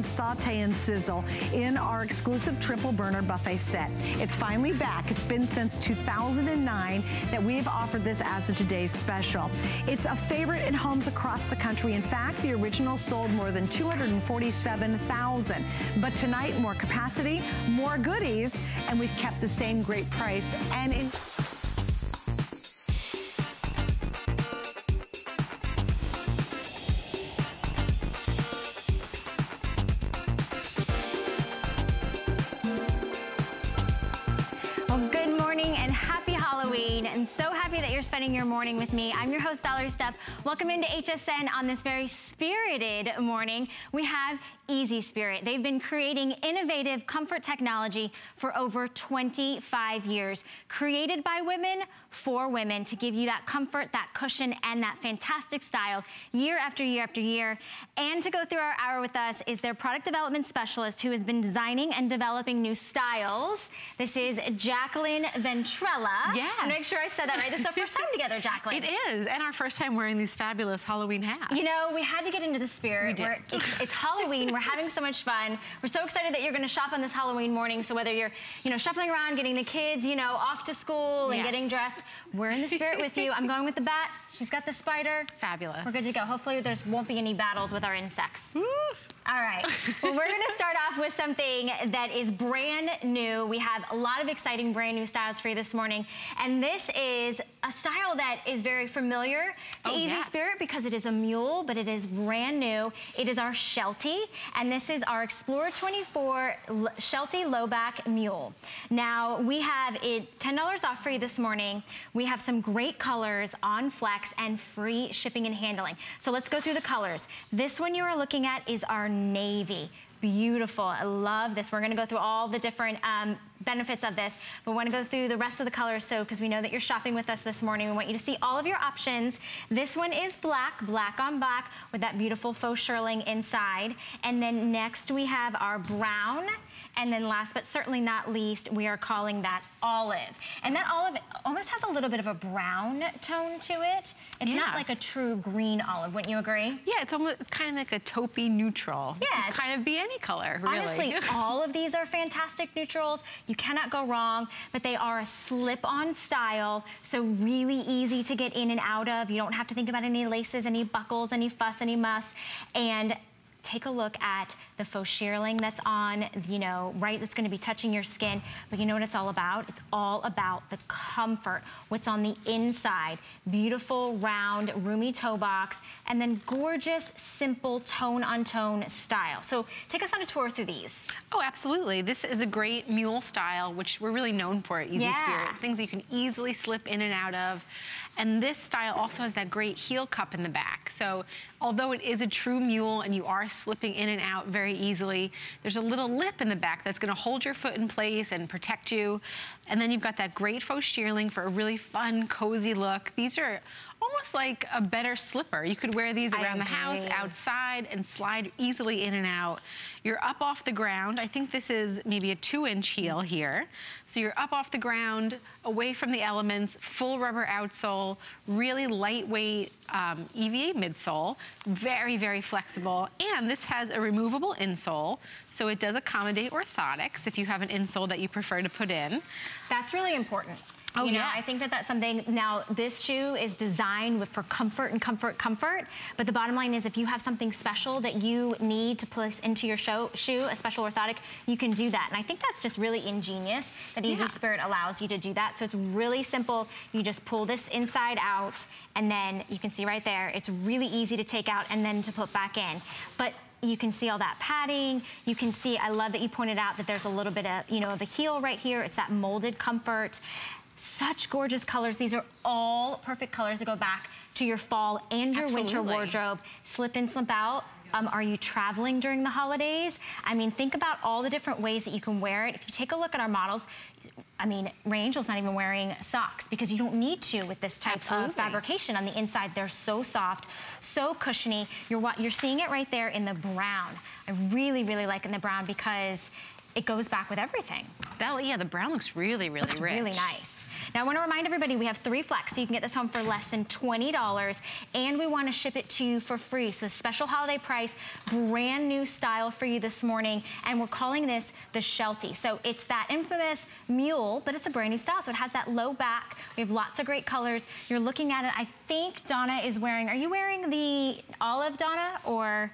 saute and sizzle in our exclusive triple burner buffet set. It's finally back. It's been since 2009 that we've offered this as a today's special. It's a favorite in homes across the country. In fact, the original sold more than 247,000. But tonight, more capacity, more goodies, and we've kept the same great price. And spending your morning with me. I'm your host, Valerie Stup. Welcome into HSN on this very spirited morning. We have Easy Spirit. They've been creating innovative comfort technology for over 25 years. Created by women, for women, to give you that comfort, that cushion, and that fantastic style year after year after year. And to go through our hour with us is their product development specialist who has been designing and developing new styles. This is Jaclyn Ventrella. Yeah. I'm make sure I said that right. This is our first time together, Jaclyn. It is, and our first time wearing these fabulous Halloween hats. You know, we had to get into the spirit. We did. It's, it's Halloween. We're having so much fun. We're so excited that you're going to shop on this Halloween morning. So whether you're, you know, shuffling around, getting the kids, you know, off to school and yes. getting dressed, we're in the spirit with you. I'm going with the bat. She's got the spider. Fabulous. We're good to go. Hopefully there won't be any battles with our insects. All right, well, we're gonna start off with something that is brand new. We have a lot of exciting brand new styles for you this morning. And this is a style that is very familiar to oh, Easy yes. Spirit because it is a mule, but it is brand new. It is our Sheltie, and this is our Explorer 24 Sheltie low back mule. Now, we have it $10 off for you this morning. We have some great colors on Flex and free shipping and handling. So let's go through the colors. This one you are looking at is our navy. Beautiful, I love this. We're gonna go through all the different um, benefits of this, but we wanna go through the rest of the colors so, because we know that you're shopping with us this morning. We want you to see all of your options. This one is black, black on black with that beautiful faux shearling inside. And then next we have our brown, and then last but certainly not least, we are calling that olive. And that olive almost has a little bit of a brown tone to it. It's yeah. not like a true green olive, wouldn't you agree? Yeah, it's almost kind of like a taupey neutral. Yeah. It kind of be any color, really. Honestly, all of these are fantastic neutrals. You cannot go wrong, but they are a slip-on style, so really easy to get in and out of. You don't have to think about any laces, any buckles, any fuss, any muss. And take a look at the faux shearling that's on, you know, right, that's gonna be touching your skin. But you know what it's all about? It's all about the comfort, what's on the inside. Beautiful, round, roomy toe box, and then gorgeous, simple tone-on-tone -tone style. So take us on a tour through these. Oh, absolutely. This is a great mule style, which we're really known for at Easy yeah. Spirit. Things you can easily slip in and out of. And this style also has that great heel cup in the back. So although it is a true mule and you are slipping in and out very easily, there's a little lip in the back that's gonna hold your foot in place and protect you. And then you've got that great faux shearling for a really fun, cozy look. These are almost like a better slipper. You could wear these around the house, outside, and slide easily in and out. You're up off the ground. I think this is maybe a two inch heel here. So you're up off the ground, away from the elements, full rubber outsole, really lightweight um, EVA midsole, very, very flexible. And this has a removable insole, so it does accommodate orthotics if you have an insole that you prefer to put in. That's really important. Oh, you know, yes. I think that that's something, now this shoe is designed with, for comfort and comfort, comfort, but the bottom line is if you have something special that you need to place into your show, shoe, a special orthotic, you can do that. And I think that's just really ingenious that Easy yeah. Spirit allows you to do that. So it's really simple. You just pull this inside out and then you can see right there, it's really easy to take out and then to put back in. But you can see all that padding. You can see, I love that you pointed out that there's a little bit of, you know, of a heel right here. It's that molded comfort. Such gorgeous colors. These are all perfect colors to go back to your fall and your Absolutely. winter wardrobe. Slip in, slip out. Um, are you traveling during the holidays? I mean, think about all the different ways that you can wear it. If you take a look at our models, I mean, Ray Angel's not even wearing socks because you don't need to with this type Absolutely. of fabrication on the inside. They're so soft, so cushiony. You're, you're seeing it right there in the brown. I really, really like in the brown because it goes back with everything. That, yeah, the brown looks really, really looks rich. really nice. Now, I want to remind everybody we have three flex, so you can get this home for less than $20, and we want to ship it to you for free. So special holiday price, brand new style for you this morning, and we're calling this the Sheltie. So it's that infamous mule, but it's a brand new style, so it has that low back. We have lots of great colors. You're looking at it, I think Donna is wearing, are you wearing the olive, Donna, or?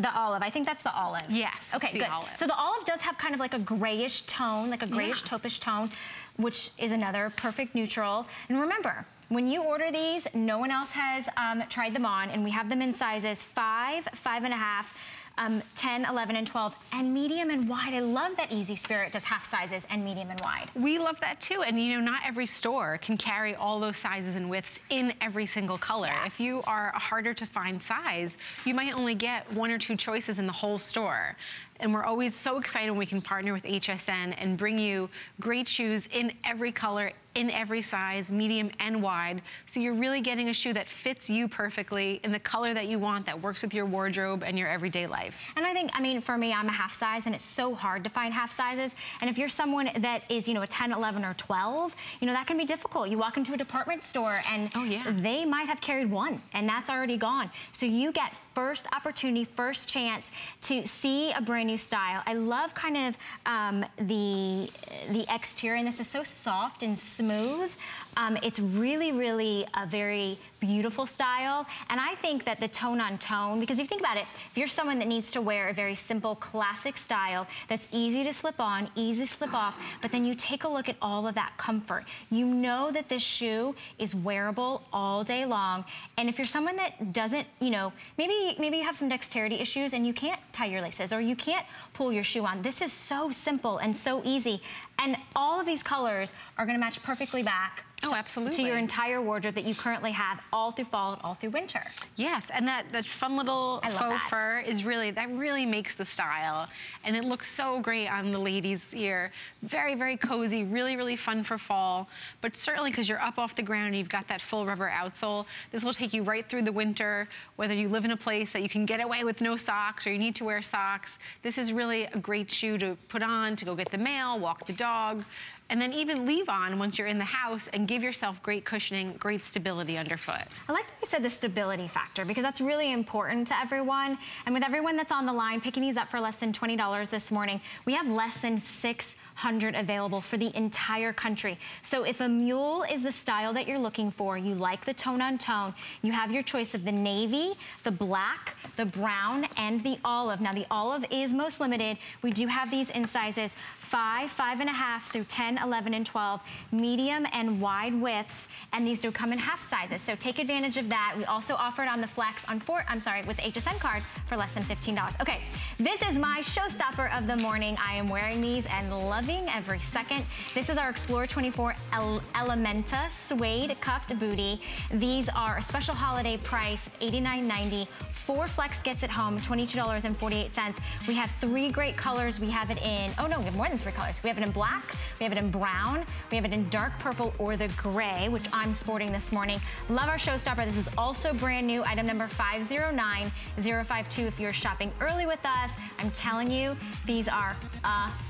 The olive, I think that's the olive. Yes, Okay, good. olive. So the olive does have kind of like a grayish tone, like a grayish Yeah. taupish tone, which is another perfect neutral. And remember, when you order these, no one else has um, tried them on, and we have them in sizes five, five and a half, um, 10, 11, and 12, and medium and wide. I love that Easy Spirit does half sizes and medium and wide. We love that too. And you know, not every store can carry all those sizes and widths in every single color. Yeah. If you are a harder to find size, you might only get one or two choices in the whole store. And we're always so excited when we can partner with HSN and bring you great shoes in every color, in every size, medium and wide. So you're really getting a shoe that fits you perfectly in the color that you want, that works with your wardrobe and your everyday life. And I think, I mean, for me, I'm a half size and it's so hard to find half sizes. And if you're someone that is, you know, a 10, 11, or 12, you know, that can be difficult. You walk into a department store and Oh, yeah. they might have carried one and that's already gone. So you get first opportunity, first chance to see a brand new style. I love kind of um, the, the exterior and this is so soft and smooth. Um, it's really, really a very beautiful style. And I think that the tone on tone, because if you think about it, if you're someone that needs to wear a very simple classic style that's easy to slip on, easy to slip off, but then you take a look at all of that comfort. You know that this shoe is wearable all day long. And if you're someone that doesn't, you know, maybe, maybe you have some dexterity issues and you can't tie your laces or you can't pull your shoe on. This is so simple and so easy. And all of these colors are gonna match perfectly back Oh, to- absolutely. to your entire wardrobe that you currently have all through fall and all through winter. Yes, and that, that fun little faux that. fur is really, that really makes the style. And it looks so great on the ladies here. Very, very cozy, really, really fun for fall. But certainly because you're up off the ground and you've got that full rubber outsole, this will take you right through the winter, whether you live in a place that you can get away with no socks or you need to wear socks. This is really a great shoe to put on, to go get the mail, walk the dog, and then even leave on once you're in the house and give yourself great cushioning, great stability underfoot. I like that you said the stability factor because that's really important to everyone. And with everyone that's on the line picking these up for less than $20 this morning, we have less than 600 available for the entire country. So if a mule is the style that you're looking for, you like the tone on tone, you have your choice of the navy, the black, the brown, and the olive. Now the olive is most limited. We do have these in sizes five, five and a half through 10, 11, and 12, medium and wide widths, and these do come in half sizes. So take advantage of that. We also offer it on the flex on four, I'm sorry, with HSN card for less than $15. Okay, this is my showstopper of the morning. I am wearing these and loving every second. This is our Explore 24 El Elementa suede cuffed booty. These are a special holiday price, $89.90. Four flex gets at home, $22.48. We have three great colors. We have it in, oh no, we have more than three colors. We have it in black, we have it in brown, we have it in dark purple or the gray, which I'm sporting this morning. Love our showstopper. This is also brand new, item number 509052. If you're shopping early with us, I'm telling you, these are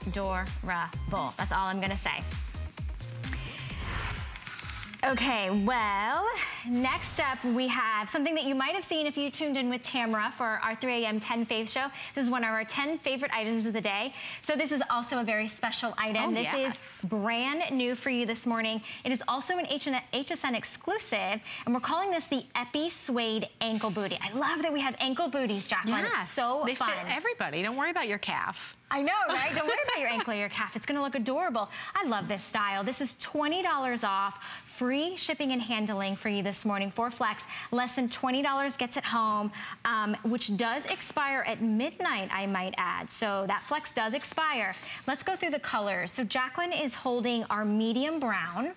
adorable. That's all I'm gonna say. Okay, well, next up we have something that you might have seen if you tuned in with Tamara for our 3 a.m. 10 fave show. This is one of our 10 favorite items of the day. So this is also a very special item. Oh, this yes. is brand new for you this morning. It is also an HSN exclusive, and we're calling this the Epi Suede Ankle Booty. I love that we have ankle booties, Jaclyn. Yeah, It's so they fun. fit everybody. Don't worry about your calf. I know, right? Don't worry about your ankle or your calf. It's gonna look adorable. I love this style. This is $20 off, free shipping and handling for you this morning for Flex. Less than $20 gets it home, um, which does expire at midnight, I might add. So that Flex does expire. Let's go through the colors. So Jaclyn is holding our medium brown.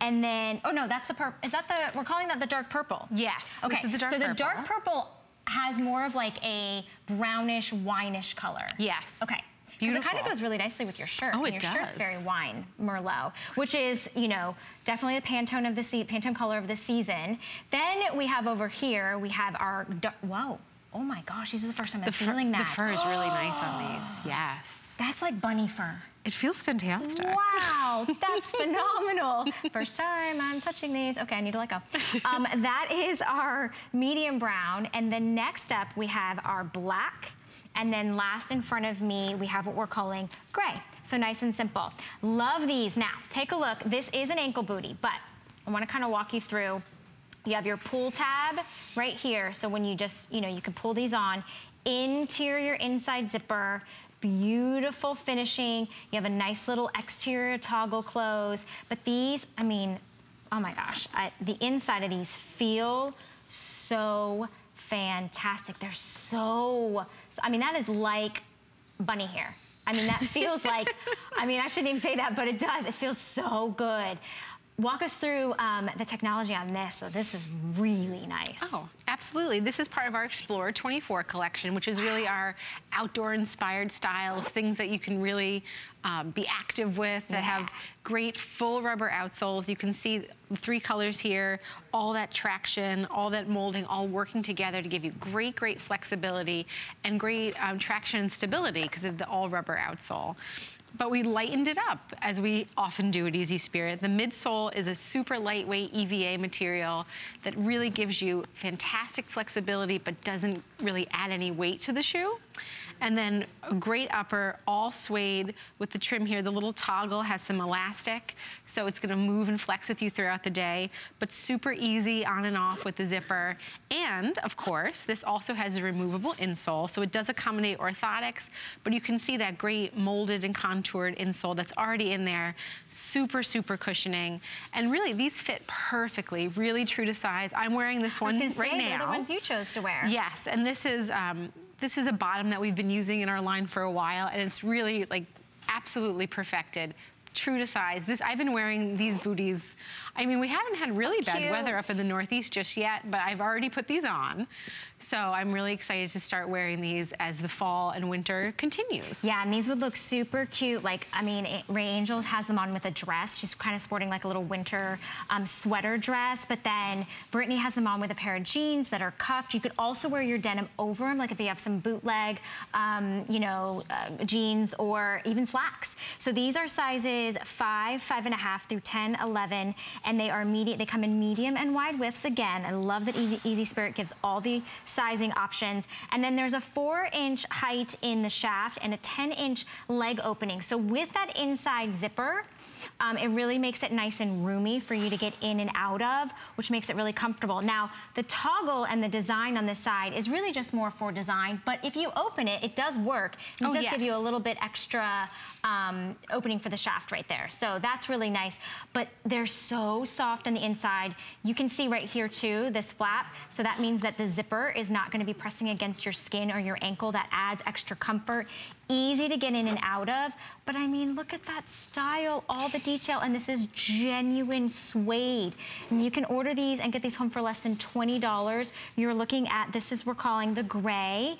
And then, oh no, that's the purple. Is that the, we're calling that the dark purple? Yes, Okay, the so the purple. dark purple has more of like a brownish, wineish color. Yes. Okay. Because it kind of goes really nicely with your shirt. Oh, and it your shirt's very wine, Merlot, which is, you know, definitely the Pantone of the se Pantone color of the season. Then we have over here, we have our, whoa. Oh my gosh, this is the first time The, I'm fur, feeling that. the fur is really nice on these. Yes. That's like bunny fur. It feels fantastic. Wow, that's phenomenal. First time I'm touching these. Okay, I need to let go. Um, that is our medium brown. And then next up, we have our black. And then last in front of me, we have what we're calling gray. So nice and simple. Love these. Now, take a look. This is an ankle booty, but I wanna kind of walk you through. You have your pull tab right here. So when you just, you know, you can pull these on. Interior inside zipper, beautiful finishing. You have a nice little exterior toggle close. But these, I mean, oh my gosh, I, the inside of these feel so fantastic. They're so, so, I mean, that is like bunny hair. I mean, that feels like, I mean, I shouldn't even say that, but it does. It feels so good. Walk us through um, the technology on this. So this is really nice. Oh, absolutely. This is part of our Explorer 24 collection, which is really our outdoor inspired styles, things that you can really um, be active with that Yeah. have great full rubber outsoles. You can see three colors here, all that traction, all that molding, all working together to give you great, great flexibility and great um, traction and stability because of the all rubber outsole. But we lightened it up, as we often do at Easy Spirit. The midsole is a super lightweight EVA material that really gives you fantastic flexibility, but doesn't really add any weight to the shoe. And then a great upper, all suede with the trim here. The little toggle has some elastic, so it's gonna move and flex with you throughout the day, but super easy on and off with the zipper. And of course, this also has a removable insole, so it does accommodate orthotics, but you can see that great molded and contoured insole that's already in there. Super, super cushioning. And really, these fit perfectly, really true to size. I'm wearing this one right say, now. the ones you chose to wear. Yes, and this is um, this is a bottom that we've been using in our line for a while, and it's really like absolutely perfected. True to size. This I've been wearing these booties. I mean, we haven't had really bad Cute. weather up in the Northeast just yet, but I've already put these on. So I'm really excited to start wearing these as the fall and winter continues. Yeah, and these would look super cute. Like, I mean, Ray Angel has them on with a dress. She's kind of sporting like a little winter um, sweater dress. But then Brittany has them on with a pair of jeans that are cuffed. You could also wear your denim over them, like if you have some bootleg, um, you know, uh, jeans or even slacks. So these are sizes five, five and a half through 10, 11, and they are medium. They come in medium and wide widths again. I love that Easy, Easy Spirit gives all the sizing options. And then there's a four inch height in the shaft and a 10 inch leg opening. So with that inside zipper, um, it really makes it nice and roomy for you to get in and out of, which makes it really comfortable. Now, the toggle and the design on this side is really just more for design, but if you open it, it does work. It Oh, does give you a little bit extra um, opening for the shaft right there. So that's really nice, but they're so soft on the inside. You can see right here too, this flap. So that means that the zipper is not gonna be pressing against your skin or your ankle. That adds extra comfort. Easy to get in and out of, but I mean, look at that style, all the detail, and this is genuine suede. And you can order these and get these home for less than $20. You're looking at, this is we're calling the gray.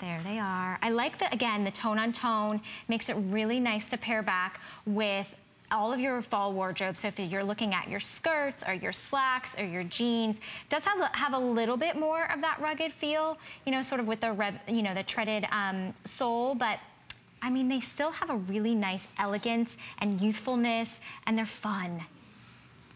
There they are. I like the, again, the tone on tone makes it really nice to pair back with all of your fall wardrobe. So if you're looking at your skirts or your slacks or your jeans, does have, a- have a little bit more of that rugged feel, you know, sort of with the, rev, you know, the treaded um, sole, but I mean, they still have a really nice elegance and youthfulness and they're fun,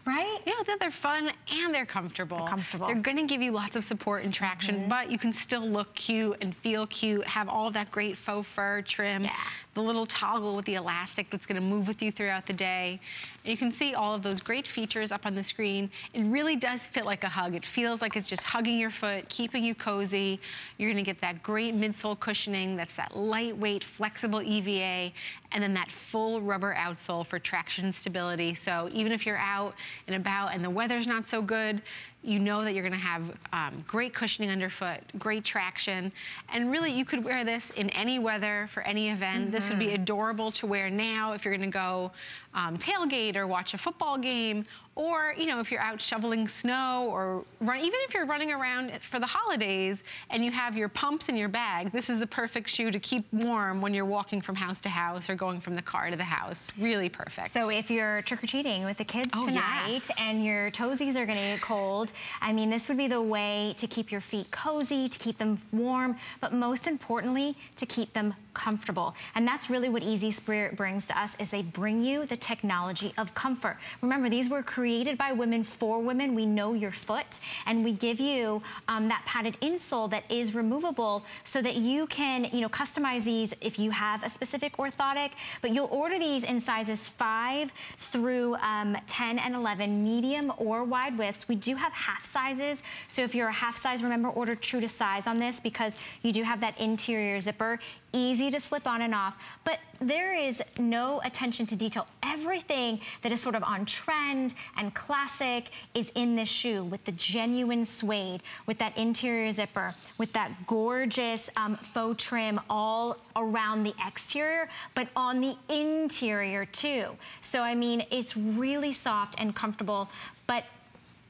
right? Yeah, they're, fun and they're comfortable. They're comfortable. They're gonna give you lots of support and traction, but you can still look cute and feel cute, have all that great faux fur trim, Yeah. The little toggle with the elastic that's gonna move with you throughout the day. And you can see all of those great features up on the screen. It really does fit like a hug. It feels like it's just hugging your foot, keeping you cozy. You're gonna get that great midsole cushioning, that's that lightweight, flexible EVA, and then that full rubber outsole for traction stability. So even if you're out and about and the weather's not so good, you know that you're gonna have um, great cushioning underfoot, great traction, and really you could wear this in any weather for any event. This would be adorable to wear now if you're gonna go um, tailgate or watch a football game, or you know if you're out shoveling snow or run, even if you're running around for the holidays and you have your pumps in your bag, this is the perfect shoe to keep warm when you're walking from house to house or going from the car to the house. Really perfect. So if you're trick-or-treating with the kids Oh, tonight yes. and your toesies are gonna get cold, cold. I mean, this would be the way to keep your feet cozy, to keep them warm, but most importantly, to keep them comfortable. And that's really what Easy Spirit brings to us is they bring you the technology of comfort. Remember, these were created by women for women. We know your foot and we give you um, that padded insole that is removable so that you can, you know, customize these if you have a specific orthotic, but you'll order these in sizes five through um, 10 and 11, medium or wide widths. We do have half sizes. So if you're a half size, remember order true to size on this because you do have that interior zipper easy to slip on and off, but there is no attention to detail. Everything that is sort of on trend and classic is in this shoe with the genuine suede, with that interior zipper, with that gorgeous um, faux trim all around the exterior, but on the interior too. So, I mean, it's really soft and comfortable, but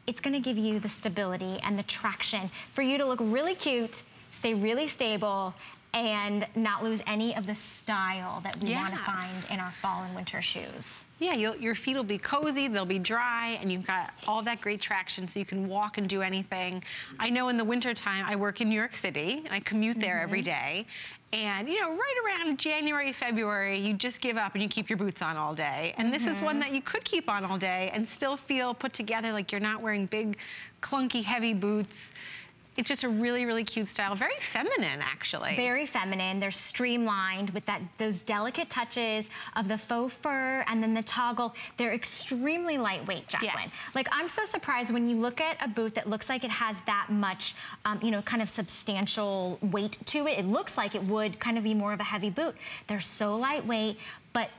it's gonna give you the stability and the traction for you to look really cute, stay really stable, and not lose any of the style that we yes. want to find in our fall and winter shoes. Yeah, your feet will be cozy, they'll be dry, and you've got all that great traction so you can walk and do anything. I know in the wintertime, I work in New York City, and I commute there mm -hmm. every day. And, you know, right around January, February, you just give up and you keep your boots on all day. And mm -hmm. this is one mm-hmm. that you could keep on all day and still feel put together like you're not wearing big, clunky, heavy boots. It's just a really, really cute style. Very feminine, actually. Very feminine. They're streamlined with that those delicate touches of the faux fur and then the toggle. They're extremely lightweight, Jaclyn. Yes. Like, I'm so surprised when you look at a boot that looks like it has that much, um, you know, kind of substantial weight to it. It looks like it would kind of be more of a heavy boot. They're so lightweight, but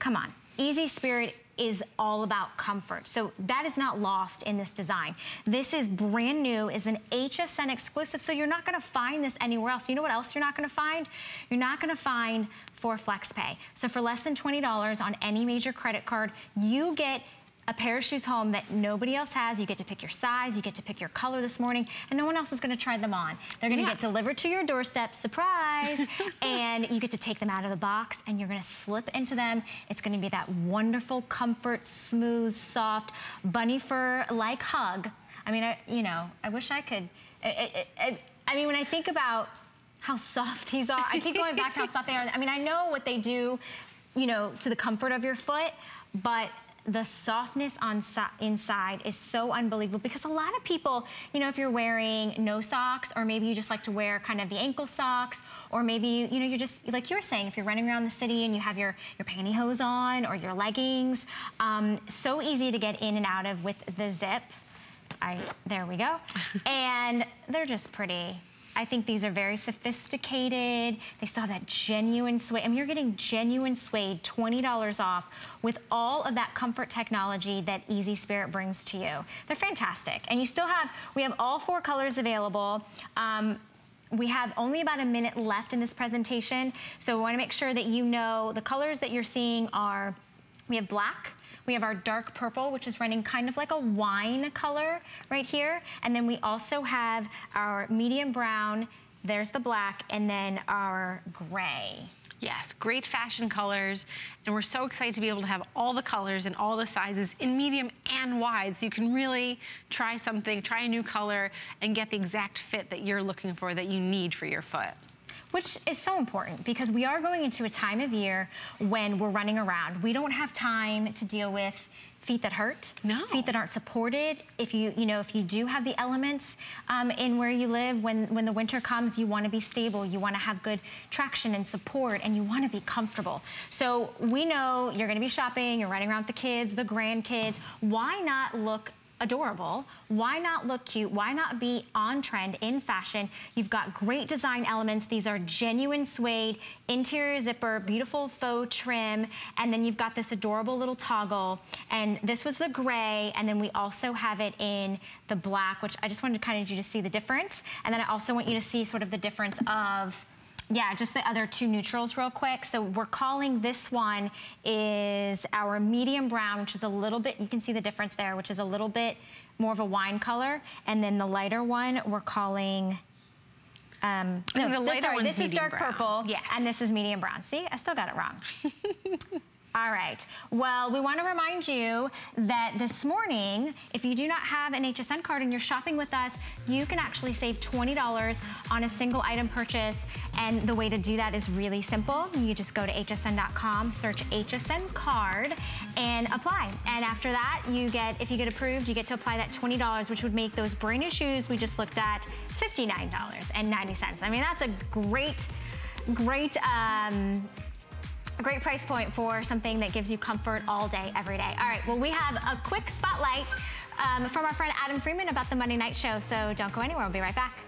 come on. Easy Spirit is all about comfort. So that is not lost in this design. This is brand new, is an HSN exclusive, so you're not gonna find this anywhere else. You know what else you're not gonna find? You're not gonna find for FlexPay. So for less than $20 on any major credit card, you get a pair of shoes home that nobody else has. You get to pick your size, you get to pick your color this morning, and no one else is gonna try them on. They're gonna yeah. get delivered to your doorstep, surprise, and you get to take them out of the box and you're gonna slip into them. It's gonna be that wonderful comfort, smooth, soft, bunny fur-like hug. I mean, I, you know, I wish I could, I, I, I mean, when I think about how soft these are. I keep going back to how soft they are. I mean, I know what they do, you know, to the comfort of your foot, but the softness on inside is so unbelievable because a lot of people, you know, if you're wearing no socks or maybe you just like to wear kind of the ankle socks or maybe, you, you know, you're just, like you were saying, if you're running around the city and you have your, your pantyhose on or your leggings, um, so easy to get in and out of with the zip. I, there we go. and they're just pretty. I think these are very sophisticated. They still have that genuine suede. I mean, you're getting genuine suede, $20 off with all of that comfort technology that Easy Spirit brings to you. They're fantastic. And you still have, we have all four colors available. Um, we have only about a minute left in this presentation, so we wanna make sure that you know the colors that you're seeing are, we have black, we have our dark purple, which is running kind of like a wine color right here. And then we also have our medium brown, there's the black, and then our gray. Yes, great fashion colors. And we're so excited to be able to have all the colors and all the sizes in medium and wide. So you can really try something, try a new color, and get the exact fit that you're looking for, that you need for your foot which is so important because we are going into a time of year when we're running around. We don't have time to deal with feet that hurt, no. feet that aren't supported. If you, you know, if you do have the elements um, in where you live, when, when the winter comes, you wanna be stable, you wanna have good traction and support, and you wanna be comfortable. So we know you're gonna be shopping, you're running around with the kids, the grandkids. Why not look adorable. Why not look cute? Why not be on trend in fashion? You've got great design elements. These are genuine suede, interior zipper, beautiful faux trim, and then you've got this adorable little toggle. And this was the gray, and then we also have it in the black, which I just wanted to kind of you to see the difference. And then I also want you to see sort of the difference of yeah, just the other two neutrals real quick. So we're calling this one is our medium brown, which is a little bit, you can see the difference there, which is a little bit more of a wine color. And then the lighter one we're calling, um, no, the lighter this, sorry, this is dark brown. purple, yes. and this is medium brown. See, I still got it wrong. All right. Well, we want to remind you that this morning, if you do not have an HSN card and you're shopping with us, you can actually save $20 on a single item purchase. And the way to do that is really simple. You just go to hsn.com, search HSN card, and apply. And after that, you get, if you get approved, you get to apply that $20, which would make those brand new shoes we just looked at $59.90. I mean, that's a great, great, um, a great price point for something that gives you comfort all day, every day. All right, well, we have a quick spotlight um, from our friend Adam Freeman about the Monday night show, so don't go anywhere. We'll be right back.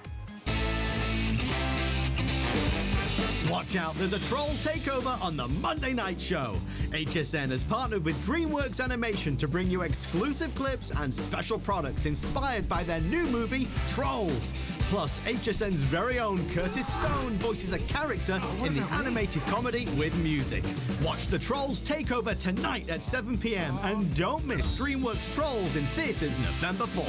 Watch out, there's a troll takeover on the Monday Night Show. HSN has partnered with DreamWorks Animation to bring you exclusive clips and special products inspired by their new movie, Trolls. Plus, HSN's very own Curtis Stone voices a character in the animated comedy with music. Watch the Trolls takeover tonight at 7 p.m. and don't miss DreamWorks Trolls in theaters November 4.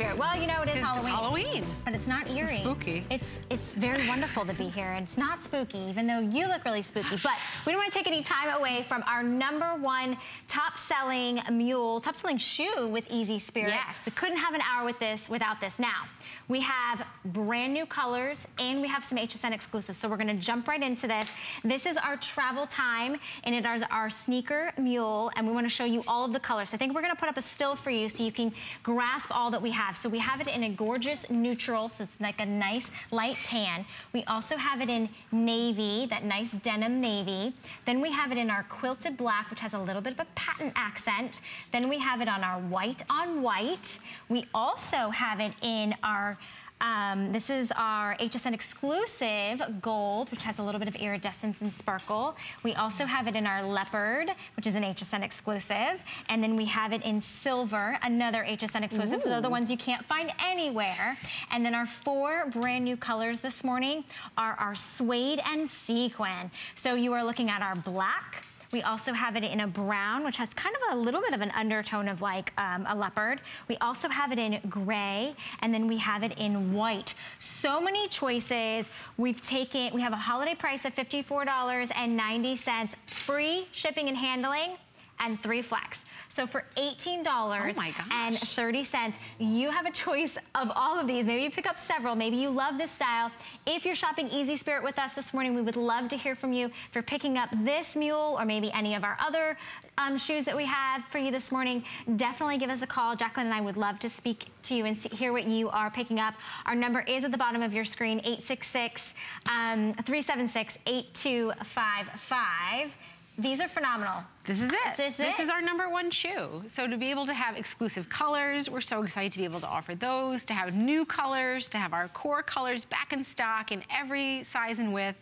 Spirit. Well, you know, it is It's Halloween. Halloween. But it's not eerie. spooky. It's it's very wonderful to be here. And it's not spooky, even though you look really spooky. But we don't want to take any time away from our number one top-selling mule, top-selling shoe with Easy Spirit. Yes. We couldn't have an hour with this without this. Now, we have brand new colors and we have some HSN exclusives. So we're gonna jump right into this. This is our travel time and it is our sneaker mule and we wanna show you all of the colors. So I think we're gonna put up a still for you so you can grasp all that we have. So we have it in a gorgeous neutral, so it's like a nice light tan. We also have it in navy, that nice denim navy. Then we have it in our quilted black, which has a little bit of a patent accent. Then we have it on our white on white. We also have it in our um, this is our HSN exclusive gold, which has a little bit of iridescence and sparkle. We also have it in our leopard, which is an HSN exclusive. And then we have it in silver, another HSN exclusive. So they're the ones you can't find anywhere. And then our four brand new colors this morning are our suede and sequin. So you are looking at our black, we also have it in a brown, which has kind of a little bit of an undertone of like um, a leopard. We also have it in gray, and then we have it in white. So many choices. We've taken, we have a holiday price of $54.90, free shipping and handling and three flex. So for $18 Oh my and gosh. 30 cents, you have a choice of all of these. Maybe you pick up several. Maybe you love this style. If you're shopping Easy Spirit with us this morning, we would love to hear from you. If you're picking up this mule or maybe any of our other um, shoes that we have for you this morning, definitely give us a call. Jaclyn and I would love to speak to you and see, hear what you are picking up. Our number is at the bottom of your screen, 866 um, 376 8255. These are phenomenal. This is it. This is it. our number one shoe. So to be able to have exclusive colors, we're so excited to be able to offer those, to have new colors, to have our core colors back in stock in every size and width.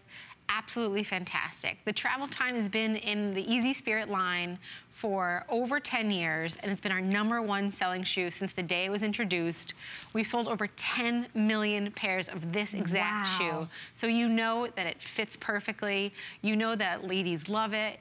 Absolutely fantastic. The travel time has been in the Easy Spirit line for over 10 years, and it's been our number one selling shoe since the day it was introduced. We've sold over 10 million pairs of this exact Wow. shoe. So you know that it fits perfectly. You know that ladies love it.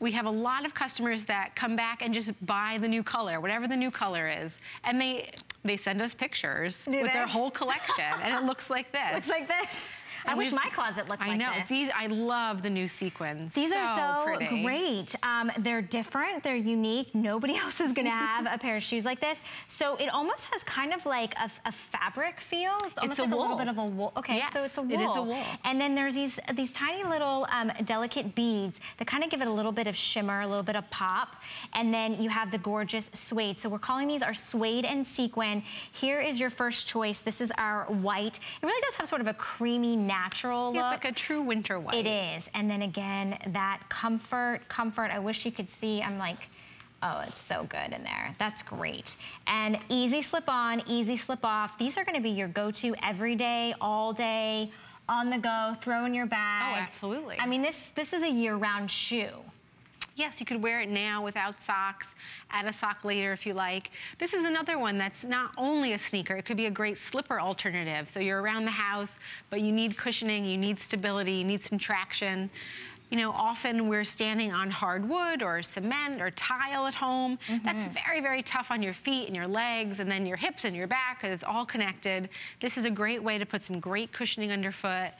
We have a lot of customers that come back and just buy the new color, whatever the new color is. And they they send us pictures Do with they? their whole collection. and it looks like this. Looks like this. I And wish my closet looked like this. I like know. this. These I love the new sequins. These are so pretty. great. Um, they're different. They're unique. Nobody else is going to have a pair of shoes like this. So it almost has kind of like a, a fabric feel. It's almost a like a little bit of a wool. Okay, so it's a wool. it is a wool. And then there's these these tiny little um, delicate beads that kind of give it a little bit of shimmer, a little bit of pop. And then you have the gorgeous suede. So we're calling these our suede and sequin. Here is your first choice. This is our white. It really does have sort of a creamy, natural Yeah, look. It's like a true winter white. It is. And then again, that comfort, comfort, I wish you could see, I'm like, oh, it's so good in there. That's great. And easy slip on, easy slip off. These are gonna be your go-to every day, all day, on the go, throw in your bag. Oh, absolutely. I mean, this, this is a year-round shoe. Yes, you could wear it now without socks, add a sock later if you like. This is another one that's not only a sneaker, it could be a great slipper alternative. So you're around the house, but you need cushioning, you need stability, you need some traction. You know, often we're standing on hardwood or cement or tile at home. Mm -hmm. That's very, very tough on your feet and your legs and then your hips and your back because it's all connected. This is a great way to put some great cushioning underfoot.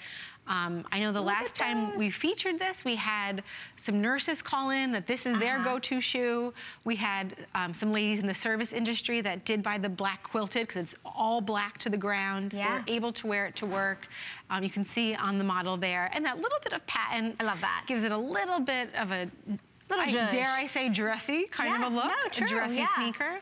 Um, I know the Look last time we featured this, we had some nurses call in that this is uh their uh-huh. go-to shoe. We had um, some ladies in the service industry that did buy the black quilted because it's all black to the ground. Yeah. They're able to wear it to work. Um, you can see on the model there. And that little bit of patent. I love that. Gives it a little bit of a I, dare I say dressy kind yeah, of a look, no, true, a dressy yeah. sneaker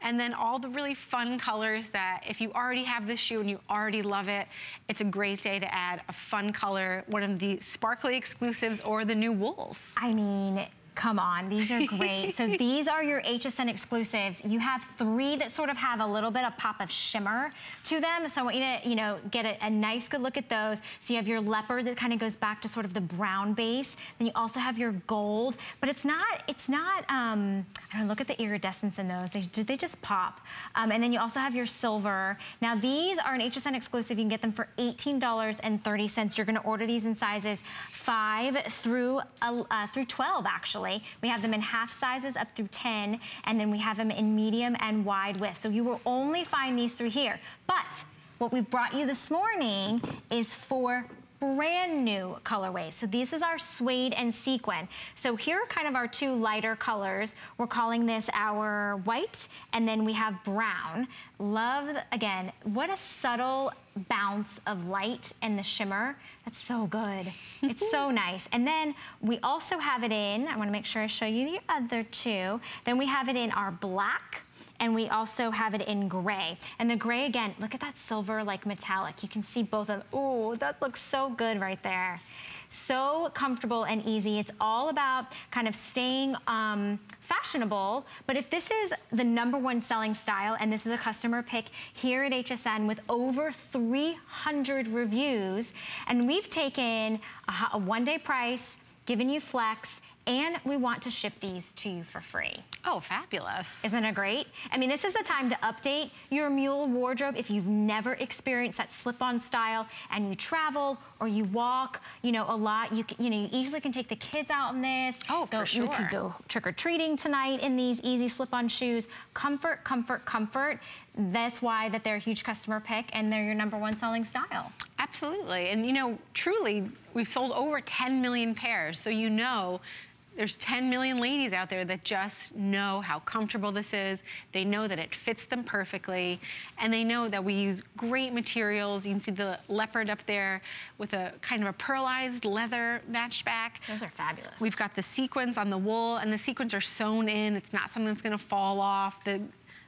and then all the really fun colors that if you already have this shoe and you already love it, it's a great day to add a fun color, one of the sparkly exclusives or the new wools. I mean, Come on, these are great. so these are your HSN exclusives. You have three that sort of have a little bit of pop of shimmer to them. So I want you to, you know, get a, a nice good look at those. So you have your leopard that kind of goes back to sort of the brown base. Then you also have your gold, but it's not, it's not, um, I don't know, look at the iridescence in those. They, they just pop. Um, and then you also have your silver. Now these are an HSN exclusive. You can get them for $18.30. You're gonna order these in sizes five through, uh, through 12 actually We have them in half sizes up through 10, and then we have them in medium and wide width. So you will only find these three here. But what we've brought you this morning is for brand new colorways. So this is our suede and sequin. So here are kind of our two lighter colors. We're calling this our white, and then we have brown. Love, again, what a subtle bounce of light and the shimmer. That's so good. it's so nice. And then we also have it in, I wanna make sure I show you the other two. Then we have it in our black, and we also have it in gray. And the gray, again, look at that silver like metallic. You can see both of them. Ooh, that looks so good right there. So comfortable and easy. It's all about kind of staying um, fashionable, but if this is the number one selling style, and this is a customer pick here at HSN with over 300 reviews, and we've taken a, a one-day price, given you flex, and we want to ship these to you for free. Oh, fabulous. Isn't it great? I mean, this is the time to update your mule wardrobe if you've never experienced that slip-on style and you travel or you walk, you know, a lot. You can, you know, you easily can take the kids out in this. Oh, go, for sure. You could go trick-or-treating tonight in these easy slip-on shoes. Comfort, comfort, comfort. That's why that they're a huge customer pick and they're your number one selling style. Absolutely. And, you know, truly, we've sold over 10 million pairs. So you know there's 10 million ladies out there that just know how comfortable this is. They know that it fits them perfectly. And they know that we use great materials. You can see the leopard up there with a kind of a pearlized leather matched back. Those are fabulous. We've got the sequins on the wool and the sequins are sewn in. It's not something that's gonna fall off. The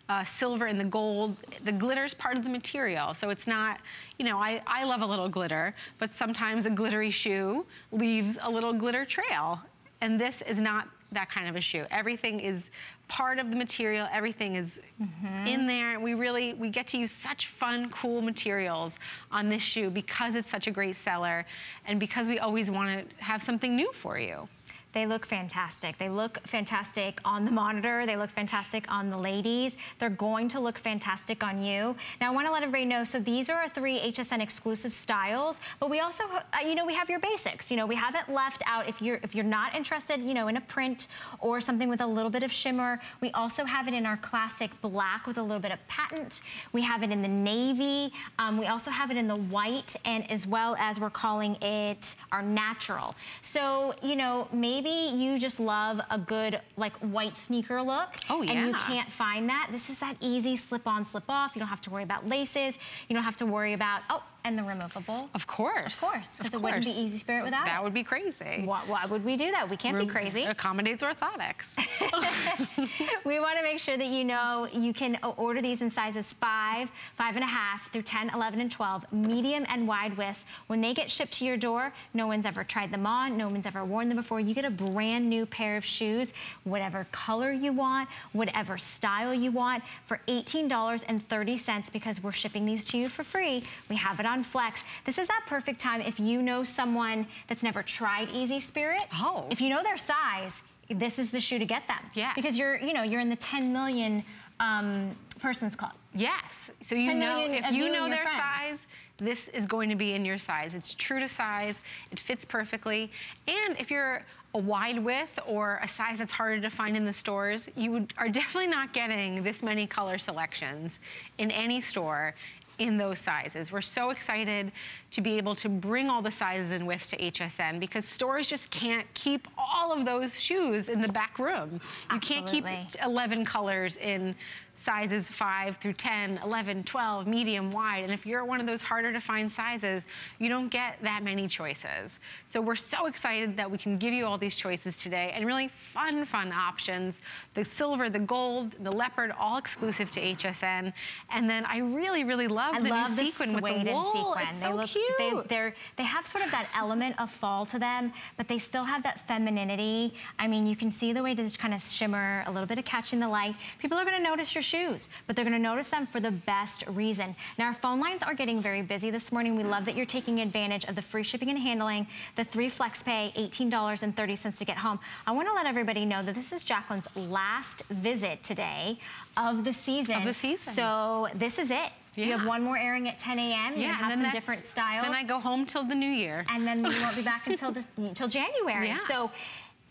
uh, silver and the gold, the glitter is part of the material. So it's not, you know, I, I love a little glitter, but sometimes a glittery shoe leaves a little glitter trail. And this is not that kind of a shoe. Everything is part of the material. Everything is mm -hmm. in there. We really, we get to use such fun, cool materials on this shoe because it's such a great seller and because we always want to have something new for you. They look fantastic. They look fantastic on the monitor. They look fantastic on the ladies. They're going to look fantastic on you. Now, I want to let everybody know, so these are our three HSN exclusive styles, but we also, uh, you know, we have your basics. You know, we haven't left out, if you're, if you're not interested, you know, in a print or something with a little bit of shimmer, we also have it in our classic black with a little bit of patent. We have it in the navy. Um, we also have it in the white and as well as we're calling it our natural. So, you know, maybe maybe you just love a good like white sneaker look. Oh, yeah. And you can't find that. This is that easy slip on, slip off. You don't have to worry about laces. You don't have to worry about, oh, and the removable. Of course. Of course, because it wouldn't be Easy Spirit without that it. That would be crazy. Why, why, would we do that? We can't Rem be crazy. Accommodates orthotics. we want to make sure that you know you can order these in sizes 5, 5 and a half through 10, 11, and 12, medium and wide widths. When they get shipped to your door, no one's ever tried them on, no one's ever worn them before. You get a brand new pair of shoes, whatever color you want, whatever style you want, for $18.30 because we're shipping these to you for free. We have it on Flex. This is that perfect time if you know someone that's never tried Easy Spirit. Oh. If you know their size, this is the shoe to get them. Yes. Because you're, you know, you're in the 10 million um, persons club. Yes. So you know, if you you know their friends. size, this is going to be in your size. It's true to size. It fits perfectly. And if you're a wide width or a size that's harder to find in the stores, you would, are definitely not getting this many color selections in any store in those sizes. We're so excited to be able to bring all the sizes and widths to HSN because stores just can't keep all of those shoes in the back room. You can't keep 11 colors in sizes 5 through 10, 11, 12, medium, wide. And if you're one of those harder to find sizes, you don't get that many choices. So we're so excited that we can give you all these choices today and really fun, fun options. The silver, the gold, the leopard, all exclusive to HSN. And then I really, really love I the love new sequin with the wool. sequin. It's they so look, cute. They, they're, they have sort of that element of fall to them, but they still have that femininity. I mean, you can see the way to just kind of shimmer, a little bit of catching the light. People are gonna notice your shoes, but they're gonna notice them for the best reason. Now, our phone lines are getting very busy this morning. We love that you're taking advantage of the free shipping and handling, the three flex pay, $18.30 to get home. I wanna let everybody know that this is Jaclyn's last visit today of the season. Of the season. So this is it. You have one more airing at 10 a.m. You're yeah, have some different styles. Then I go home till the new year. and then we won't be back until this until January. Yeah. So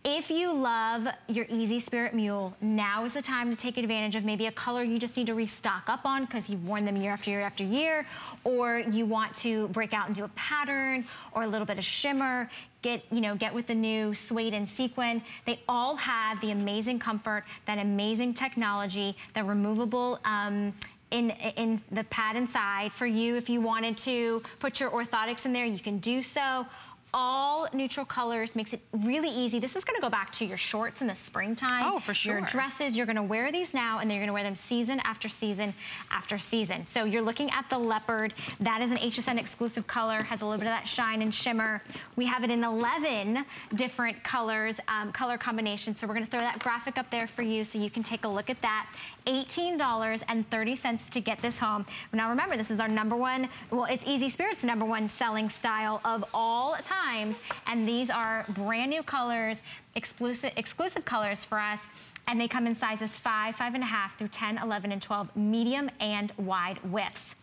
if you love your Easy Spirit Mule, now is the time to take advantage of maybe a color you just need to restock up on because you've worn them year after year after year, or you want to break out and do a pattern or a little bit of shimmer. Get, you know, get with the new suede and sequin. They all have the amazing comfort, that amazing technology, the removable um, in, in the pad inside for you. If you wanted to put your orthotics in there, you can do so. All neutral colors makes it really easy. This is gonna go back to your shorts in the springtime. Oh, for sure. Your dresses, you're gonna wear these now and then you're gonna wear them season after season after season. So you're looking at the leopard. That is an HSN exclusive color, has a little bit of that shine and shimmer. We have it in 11 different colors, um, color combinations. So we're gonna throw that graphic up there for you so you can take a look at that. $18.30 to get this home. Now remember, this is our number one, well, it's Easy Spirit's number one selling style of all times. And these are brand new colors, exclusive, exclusive colors for us. And they come in sizes five, five and a half through 10, 11, and 12, medium and wide widths.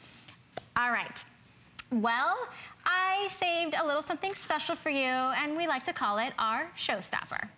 All right. Well, I saved a little something special for you, and we like to call it our showstopper.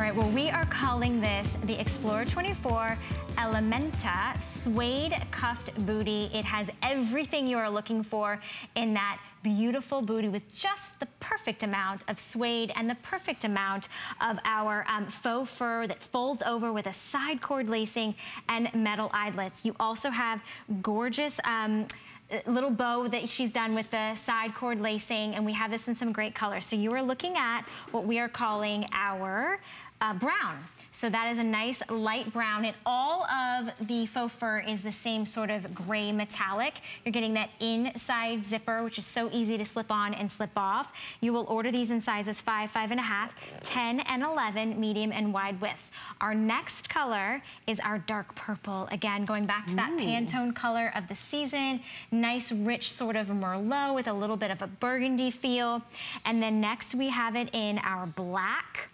All right, well, we are calling this the Explorer 24 Elementa Suede Cuffed Booty. It has everything you are looking for in that beautiful booty with just the perfect amount of suede and the perfect amount of our um, faux fur that folds over with a side cord lacing and metal eyelets. You also have gorgeous um, uh, little bow that she's done with the side cord lacing and we have this in some great colors. So you are looking at what we are calling our uh, brown. So that is a nice light brown and all of the faux fur is the same sort of gray metallic. You're getting that inside zipper, which is so easy to slip on and slip off. You will order these in sizes five, five and a half, 10 and 11, medium and wide widths. Our next color is our dark purple. Again, going back to that Pantone color of the season. Nice, rich sort of Merlot with a little bit of a burgundy feel. And then next we have it in our black.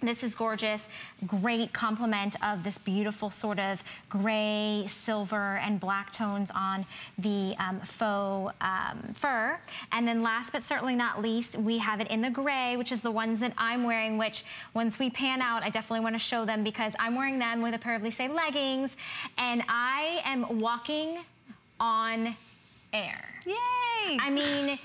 This is gorgeous, great complement of this beautiful sort of gray, silver, and black tones on the um, faux um, fur. And then last but certainly not least, we have it in the gray, which is the ones that I'm wearing, which once we pan out, I definitely wanna show them because I'm wearing them with a pair of Lysse leggings, and I am walking on air. Yay! I mean,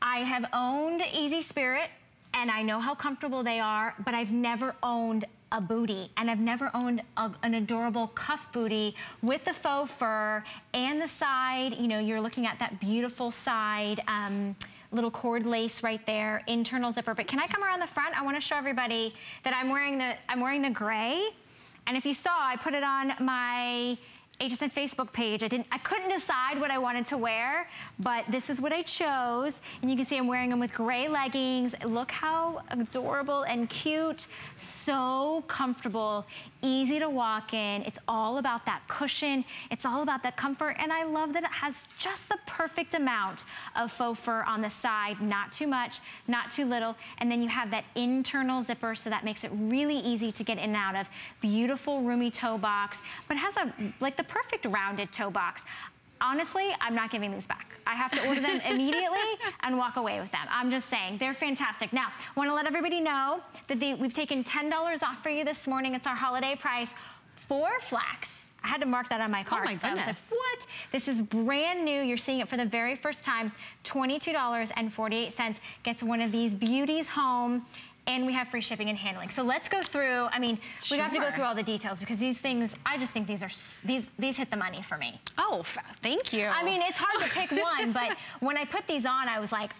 I have owned Easy Spirit and I know how comfortable they are, but I've never owned a booty and I've never owned a, an adorable cuff booty with the faux fur and the side, you know, you're looking at that beautiful side, um, little cord lace right there, internal zipper. But can I come around the front? I wanna show everybody that I'm wearing the, I'm wearing the gray. And if you saw, I put it on my HSN Facebook page. I didn't, I couldn't decide what I wanted to wear, but this is what I chose. And you can see I'm wearing them with gray leggings. Look how adorable and cute. So comfortable, easy to walk in. It's all about that cushion. It's all about that comfort. And I love that it has just the perfect amount of faux fur on the side. Not too much, not too little. And then you have that internal zipper, so that makes it really easy to get in and out of. Beautiful, roomy toe box, but it has a, like the perfect rounded toe box honestly, I'm not giving these back. I have to order them immediately and walk away with them. I'm just saying, they're fantastic. Now, want to let everybody know that they, we've taken $10 off for you this morning. It's our holiday price for flex. I had to mark that on my oh card. Oh my so I was like, goodness. what? This is brand new. You're seeing it for the very first time. $22.48 gets one of these beauties home. And we have free shipping and handling. So let's go through, I mean, we have to go through all the details because these things, I just think these are, these, these hit the money for me. Oh, thank you. I mean, it's hard to pick one, but when I put these on, I was like,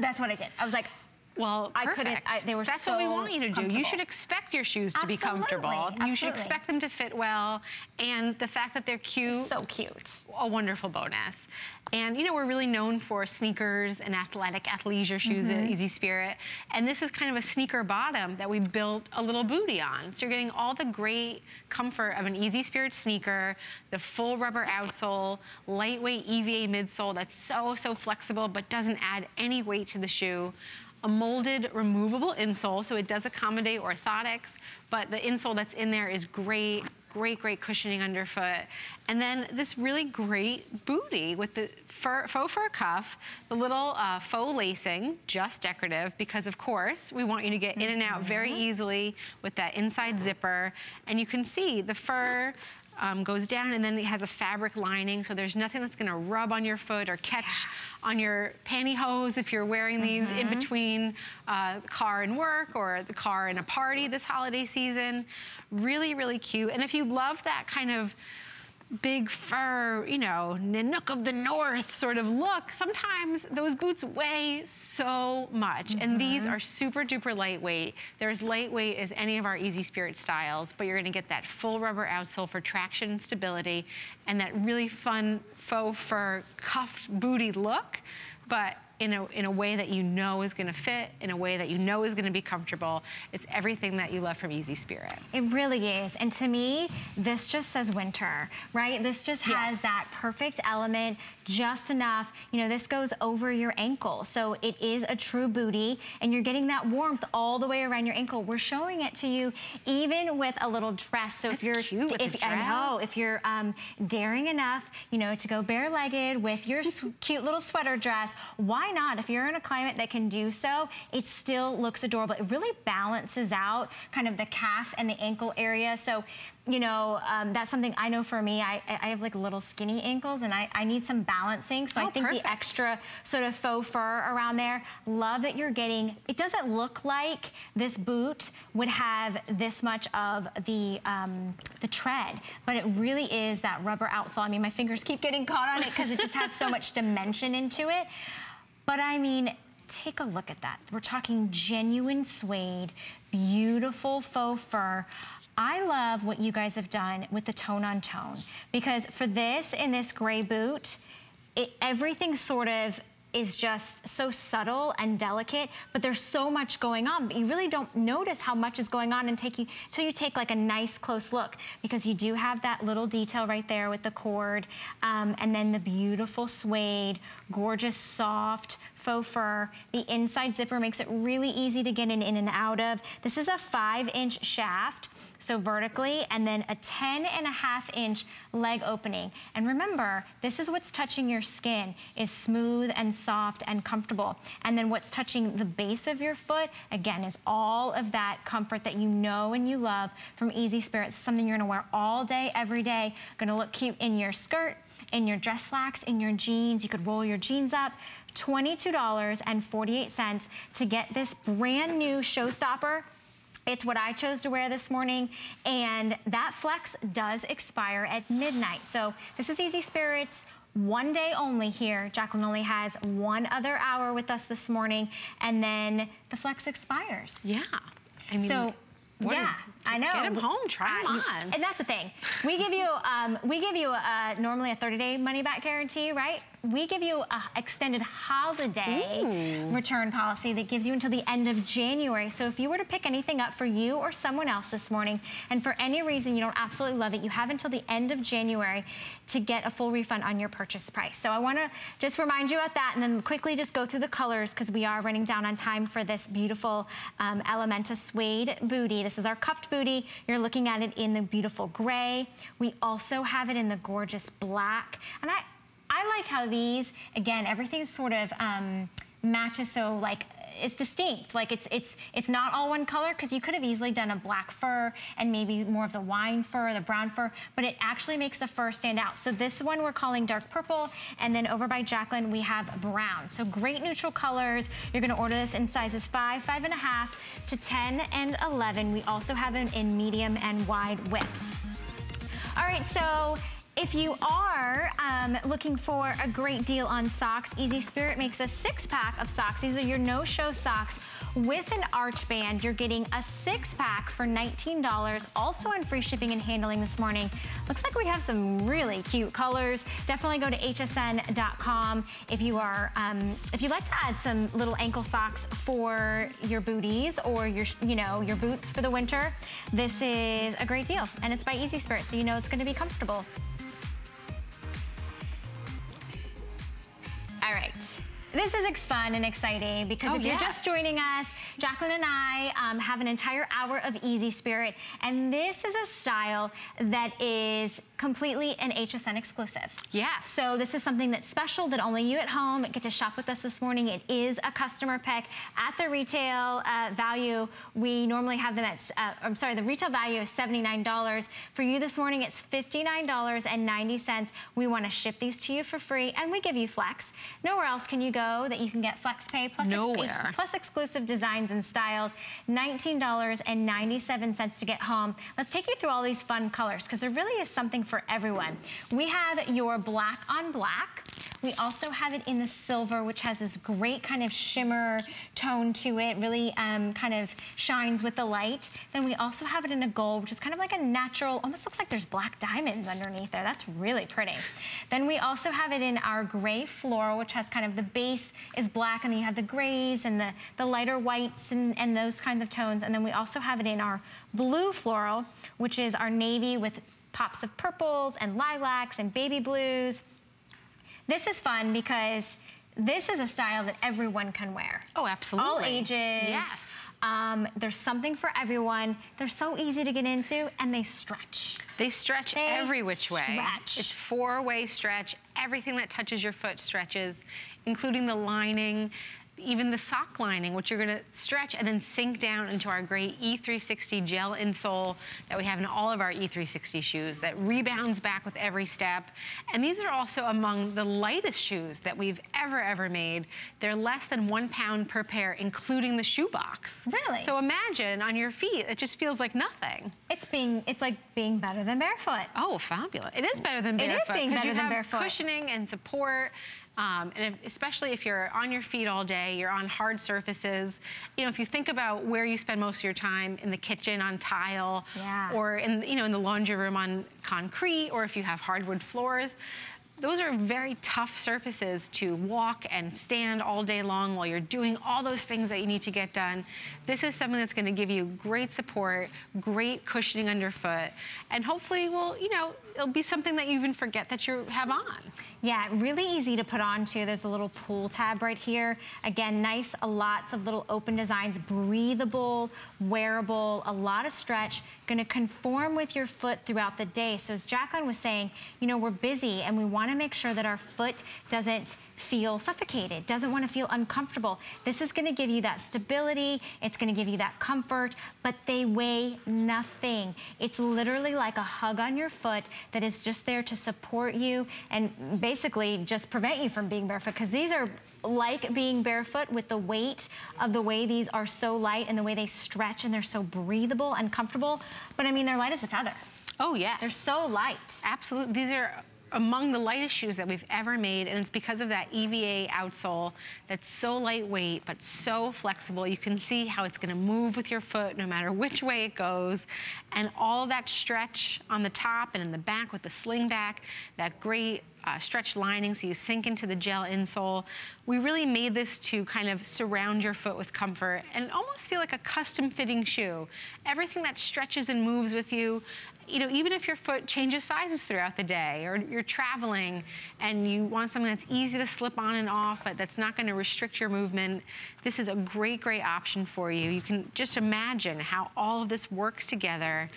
that's what I did. I was like, Well, I couldn't- I- they were so That's what we want you to do. You should expect your shoes to be comfortable. Absolutely. You should expect them to fit well. And the fact that they're cute, so cute. a wonderful bonus. And you know, we're really known for sneakers and athletic athleisure shoes Mm-hmm. at Easy Spirit. And this is kind of a sneaker bottom that we built a little booty on. So you're getting all the great comfort of an Easy Spirit sneaker, the full rubber outsole, lightweight EVA midsole that's so, so flexible but doesn't add any weight to the shoe. A molded removable insole, so it does accommodate orthotics, but the insole that's in there is great great, great cushioning underfoot. And then this really great booty with the fur, faux fur cuff, the little uh, faux lacing, just decorative, because of course, we want you to get in and out very easily with that inside zipper. And you can see the fur um, goes down and then it has a fabric lining, so there's nothing that's gonna rub on your foot or catch on your pantyhose if you're wearing these in between uh, car and work or the car and a party this holiday season. Really, really cute. And if you love that kind of big fur, you know, Nanook of the North sort of look, sometimes those boots weigh so much. And mm-hmm. these are super duper lightweight. They're as lightweight as any of our Easy Spirit styles, but you're gonna get that full rubber outsole for traction and stability and that really fun faux fur cuffed booty look, but in a, in a way that you know is gonna fit, in a way that you know is gonna be comfortable. It's everything that you love from Easy Spirit. It really is. And to me, this just says winter, right? This just has Yes. that perfect element, just enough. You know, this goes over your ankle. So it is a true booty and you're getting that warmth all the way around your ankle. We're showing it to you even with a little dress. So if you're, cute if, I know, if you're um, daring enough, you know, to go bare-legged with your cute little sweater dress, why not? If you're in a climate that can do so, it still looks adorable. It really balances out kind of the calf and the ankle area. So, you know, um, that's something I know for me. I, I have like little skinny ankles and I, I need some balancing. So I Oh, think perfect. the extra sort of faux fur around there, love that you're getting. It doesn't look like this boot would have this much of the, um, the tread, but it really is that rubber outsole. I mean, my fingers keep getting caught on it because it just has so much dimension into it. But I mean, take a look at that. We're talking genuine suede, beautiful faux fur. I love what you guys have done with the tone on tone because for this in this gray boot, it, everything sort of is just so subtle and delicate, but there's so much going on, but you really don't notice how much is going on and take you, until you take like a nice close look because you do have that little detail right there with the cord um, and then the beautiful suede, gorgeous soft faux fur. The inside zipper makes it really easy to get in, in and out of. This is a five inch shaft, so vertically, and then a 10 and a half inch leg opening. And remember, this is what's touching your skin, is smooth and soft and comfortable. And then what's touching the base of your foot, again, is all of that comfort that you know and you love from Easy Spirit. Something you're gonna wear all day, every day. Gonna look cute in your skirt, in your dress slacks, in your jeans. You could roll your jeans up. $22.48 to get this brand new showstopper. It's what I chose to wear this morning, and that flex does expire at midnight. So this is Easy Spirits, one day only here. Jaclyn only has one other hour with us this morning, and then the flex expires. Yeah. I mean, So, yeah. I know. Get them home, try them on. And that's the thing. We give you, um, we give you a, normally a 30-day money-back guarantee, right? We give you an extended holiday Ooh. return policy that gives you until the end of January. So if you were to pick anything up for you or someone else this morning, and for any reason you don't absolutely love it, you have until the end of January to get a full refund on your purchase price. So I wanna just remind you about that and then quickly just go through the colors because we are running down on time for this beautiful um, Elementa suede booty. This is our cuffed booty. You're looking at it in the beautiful gray. We also have it in the gorgeous black. And I, I like how these, again, everything's sort of um, matches so like it's distinct. Like it's it's it's not all one color because you could have easily done a black fur and maybe more of the wine fur, the brown fur, but it actually makes the fur stand out. So this one we're calling dark purple, and then over by Jaclyn we have brown. So great neutral colors. You're gonna order this in sizes five, five and a half to 10 and 11. We also have them in medium and wide widths. All right, so if you are um, looking for a great deal on socks, Easy Spirit makes a six pack of socks. These are your no-show socks with an arch band. You're getting a six pack for $19, also on free shipping and handling this morning. Looks like we have some really cute colors. Definitely go to hsn.com if you are, um, if you'd like to add some little ankle socks for your booties or your, you know, your boots for the winter. This is a great deal and it's by Easy Spirit, so you know it's gonna be comfortable. All right. This is fun and exciting because oh, if you're just joining us, Jaclyn and I um, have an entire hour of Easy Spirit, and this is a style that is completely an HSN exclusive. Yes. So this is something that's special that only you at home get to shop with us this morning. It is a customer pick at the retail uh, value. We normally have them at, uh, I'm sorry, the retail value is $79. For you this morning, it's $59.90. We want to ship these to you for free, and we give you flex. Nowhere else can you go that you can get flex pay plus, Nowhere. plus exclusive designs and styles. $19.97 to get home. Let's take you through all these fun colors because there really is something for everyone. We have your black on black. We also have it in the silver, which has this great kind of shimmer tone to it, really um, kind of shines with the light. Then we also have it in a gold, which is kind of like a natural, almost looks like there's black diamonds underneath there. That's really pretty. Then we also have it in our gray floral, which has kind of the base is black, and then you have the grays and the, the lighter whites and, and those kinds of tones. And then we also have it in our blue floral, which is our navy with pops of purples and lilacs and baby blues. This is fun because this is a style that everyone can wear. Oh, absolutely. All ages. Yes. Um, there's something for everyone. They're so easy to get into and they stretch. They stretch they every which stretch. way. It's four-way stretch. Everything that touches your foot stretches, including the lining even the sock lining, which you're gonna stretch and then sink down into our great E360 gel insole that we have in all of our E360 shoes that rebounds back with every step. And these are also among the lightest shoes that we've ever, ever made. They're less than one pound per pair, including the shoe box. Really? So imagine on your feet, it just feels like nothing. It's being, it's like being better than barefoot. Oh, fabulous. It is better than barefoot. It is being better than barefoot. cushioning and support. Um, and if, especially if you're on your feet all day, you're on hard surfaces. You know, if you think about where you spend most of your time in the kitchen on tile, yeah. or in you know in the laundry room on concrete, or if you have hardwood floors, those are very tough surfaces to walk and stand all day long while you're doing all those things that you need to get done. This is something that's gonna give you great support, great cushioning underfoot, and hopefully will, you know, it'll be something that you even forget that you have on. Yeah, really easy to put on too. There's a little pull tab right here. Again, nice, lots of little open designs, breathable, wearable, a lot of stretch, gonna conform with your foot throughout the day. So as Jaclyn was saying, you know, we're busy and we wanna wanna make sure that our foot doesn't feel suffocated, doesn't wanna feel uncomfortable. This is gonna give you that stability, it's gonna give you that comfort, but they weigh nothing. It's literally like a hug on your foot that is just there to support you and basically just prevent you from being barefoot because these are like being barefoot with the weight of the way these are so light and the way they stretch and they're so breathable and comfortable. But I mean, they're light as a feather. Oh, yes. They're so light. Absolutely. These are among the lightest shoes that we've ever made, and it's because of that EVA outsole that's so lightweight, but so flexible. You can see how it's gonna move with your foot no matter which way it goes. And all that stretch on the top and in the back with the sling back, that great uh, stretch lining so you sink into the gel insole. We really made this to kind of surround your foot with comfort and almost feel like a custom fitting shoe. Everything that stretches and moves with you, you know, even if your foot changes sizes throughout the day or you're traveling and you want something that's easy to slip on and off, but that's not gonna restrict your movement, this is a great, great option for you. You can just imagine how all of this works together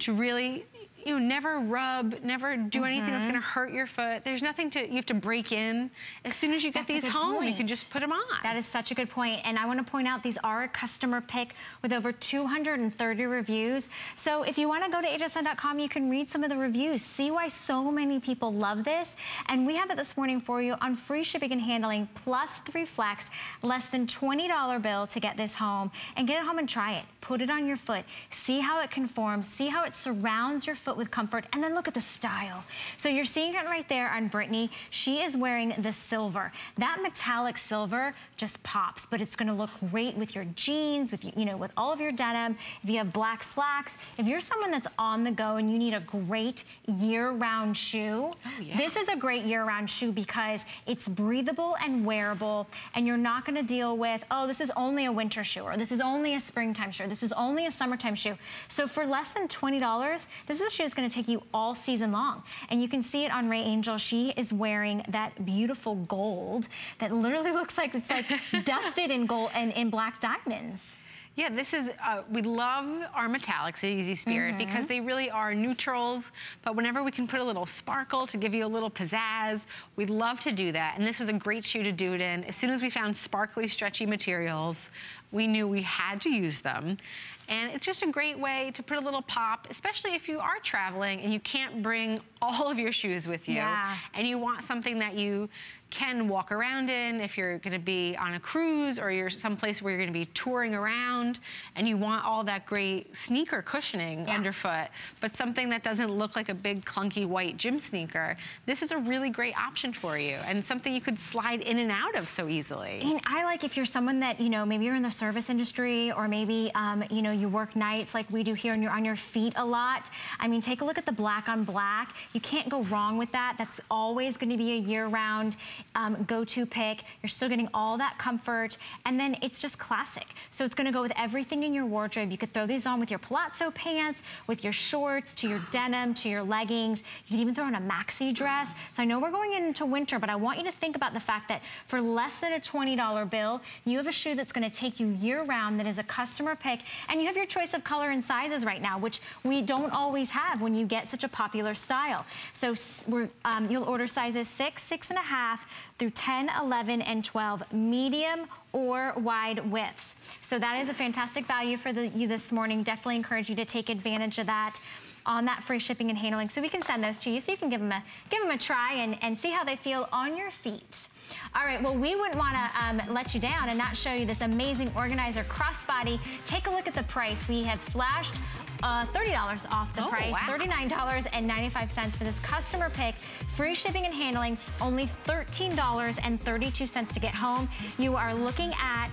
to really you know, never rub, never do anything that's mm-hmm. gonna hurt your foot. There's nothing to, you have to break in. As soon as you get that's these home, point. you can just put them on. That is such a good point. And I wanna point out these are a customer pick with over 230 reviews. So if you wanna go to hsn.com, you can read some of the reviews, see why so many people love this. And we have it this morning for you on free shipping and handling plus three flex, less than $20 bill to get this home and get it home and try it. Put it on your foot, see how it conforms, see how it surrounds your foot with comfort. And then look at the style. So you're seeing it right there on Brittany. She is wearing the silver. That metallic silver just pops, but it's gonna look great with your jeans, with, you know, with all of your denim. If you have black slacks, if you're someone that's on the go and you need a great year-round shoe, oh, yeah. this is a great year-round shoe because it's breathable and wearable, and you're not gonna deal with, oh, this is only a winter shoe, or this is only a springtime shoe, this is only a summertime shoe. So for less than $20, this is a shoe that's gonna take you all season long. And you can see it on Ray Angel. She is wearing that beautiful gold that literally looks like it's like dusted in gold and in black diamonds. Yeah, this is, uh, we love our metallics at Easy Spirit mm -hmm. because they really are neutrals, but whenever we can put a little sparkle to give you a little pizzazz, we'd love to do that. And this was a great shoe to do it in. As soon as we found sparkly, stretchy materials, we knew we had to use them. And it's just a great way to put a little pop, especially if you are traveling and you can't bring all of your shoes with you. Yeah. And you want something that you can walk around in if you're gonna be on a cruise or you're someplace where you're gonna be touring around and you want all that great sneaker cushioning yeah. underfoot, but something that doesn't look like a big clunky white gym sneaker, this is a really great option for you and something you could slide in and out of so easily. And I like if you're someone that, you know, maybe you're in the service industry or maybe, um, you know, you work nights like we do here and you're on your feet a lot. I mean, take a look at the black on black. You can't go wrong with that. That's always gonna be a year-round um, go-to pick. You're still getting all that comfort. And then it's just classic. So it's gonna go with everything in your wardrobe. You could throw these on with your palazzo pants, with your shorts, to your denim, to your leggings. You can even throw on a maxi dress. So I know we're going into winter, but I want you to think about the fact that for less than a $20 bill, you have a shoe that's gonna take you year round that is a customer pick. And you have your choice of color and sizes right now, which we don't always have when you get such a popular style. So um, you'll order sizes six, six and a half through 10, 11, and 12, medium or wide widths. So that is a fantastic value for the, you this morning. Definitely encourage you to take advantage of that on that free shipping and handling. So we can send those to you so you can give them a, give them a try and, and see how they feel on your feet. All right, well, we wouldn't want to um, let you down and not show you this amazing organizer crossbody. Take a look at the price. We have slashed uh, $30 off the oh, price, wow. $39.95 for this customer pick. Free shipping and handling, only $13.32 to get home. You are looking at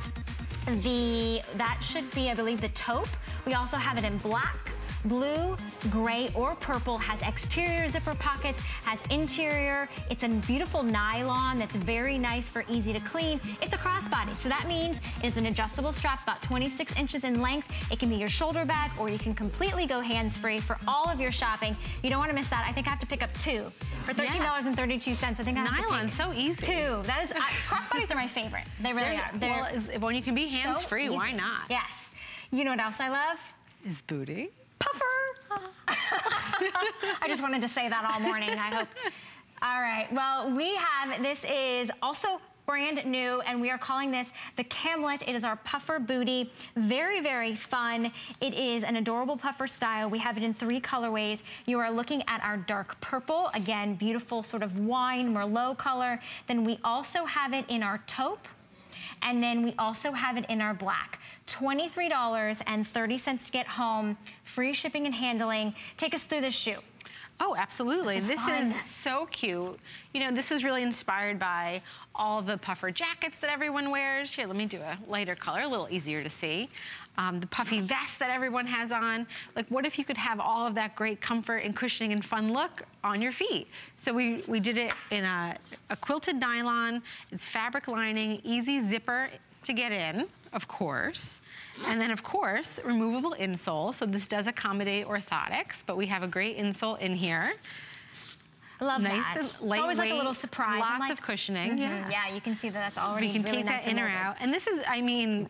the, that should be, I believe, the taupe. We also have it in black, blue, gray, or purple, has exterior zipper pockets, has interior. It's a beautiful nylon that's very nice for easy to clean. It's a crossbody, so that means it's an adjustable strap about 26 inches in length. It can be your shoulder bag, or you can completely go hands-free for all of your shopping. You don't want to miss that. I think I have to pick up two for $13.32. Yeah. I think I have Nylon, so easy. Two. That is, I, crossbodies are my favorite. They really They're, are. They're well, when you can be hands-free, so why not? Yes. You know what else I love? Is booty puffer. I just wanted to say that all morning, I hope. All right, well, we have, this is also brand new and we are calling this the Camlet. It is our puffer booty. Very, very fun. It is an adorable puffer style. We have it in three colorways. You are looking at our dark purple. Again, beautiful sort of wine Merlot color. Then we also have it in our taupe. And then we also have it in our black. $23.30 to get home, free shipping and handling. Take us through this shoe. Oh, absolutely. This This is is, so cute. You know, this was really inspired by all the puffer jackets that everyone wears. Here, let me do a lighter color, a little easier to see. Um, the puffy vest that everyone has on. Like, what if you could have all of that great comfort and cushioning and fun look on your feet? So we, we did it in a, a quilted nylon. It's fabric lining, easy zipper to get in, of course. And then, of course, removable insole. So this does accommodate orthotics, but we have a great insole in here. I love nice that. and It's always like a little surprise. Lots like, of cushioning. mhm. yes. Yeah, you can see that that's already We can really take nice that in or out. And this is, I mean,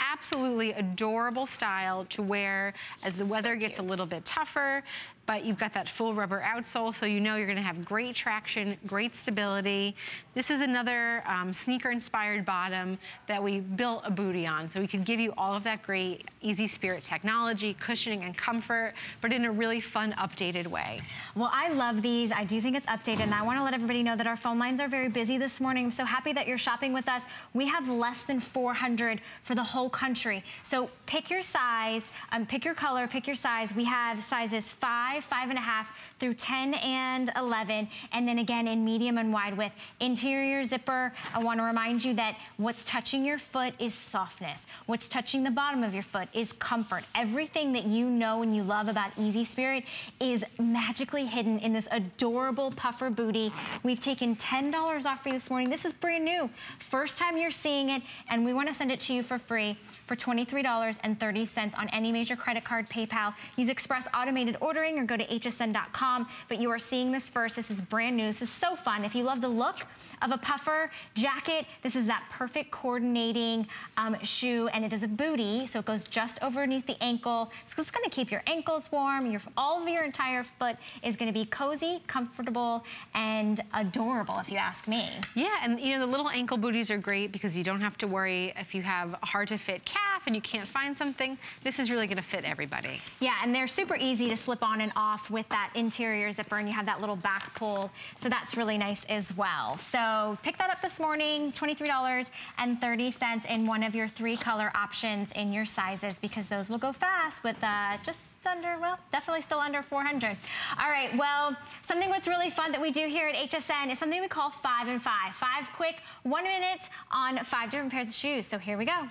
absolutely adorable style to wear as the weather gets a little bit tougher, but you've got that full rubber outsole, so you know you're gonna have great traction, great stability. This is another um, sneaker-inspired bottom that we built a booty on, so we could give you all of that great Easy Spirit technology, cushioning, and comfort, but in a really fun, updated way. Well, I love these. I do think it's updated, and I want to let everybody know that our phone lines are very busy this morning. I'm so happy that you're shopping with us. We have less than 400 for the whole country. So pick your size, um, pick your color, pick your size. We have sizes five, five and a half through 10 and 11, and then again in medium and wide width. Interior zipper, I want to remind you that what's touching your foot is softness. What's touching the bottom of your foot is comfort. Everything that you know and you love about Easy Spirit is magically hidden in this adorable puffer booty. We've taken $10 off for you this morning. This is brand new. First time you're seeing it, and we want to send it to you for free for $23.30 on any major credit card, PayPal. Use Express Automated Ordering or go to hsn.com. But you are seeing this first. This is brand new. This is so fun. If you love the look of a puffer jacket, this is that perfect coordinating um, shoe, and it is a booty, so it goes just underneath the ankle. So it's going to keep your ankles warm. Your, all of your entire foot is going to be cozy, comfortable, and adorable, if you ask me. Yeah, and you know, the little ankle booties are great because you don't have to worry if you have a hard to fit calf and you can't find something. This is really gonna fit everybody. Yeah, and they're super easy to slip on and off with that interior zipper, and you have that little back pull, so that's really nice as well. So pick that up this morning, $23.30 in one of your three color options in your sizes, because those will go fast with uh, just under, well, definitely still under 400. All right, well, something that's really fun that we do here at HSN is something we call five and five. Five quick one minutes on five different pairs of shoes. So here we go.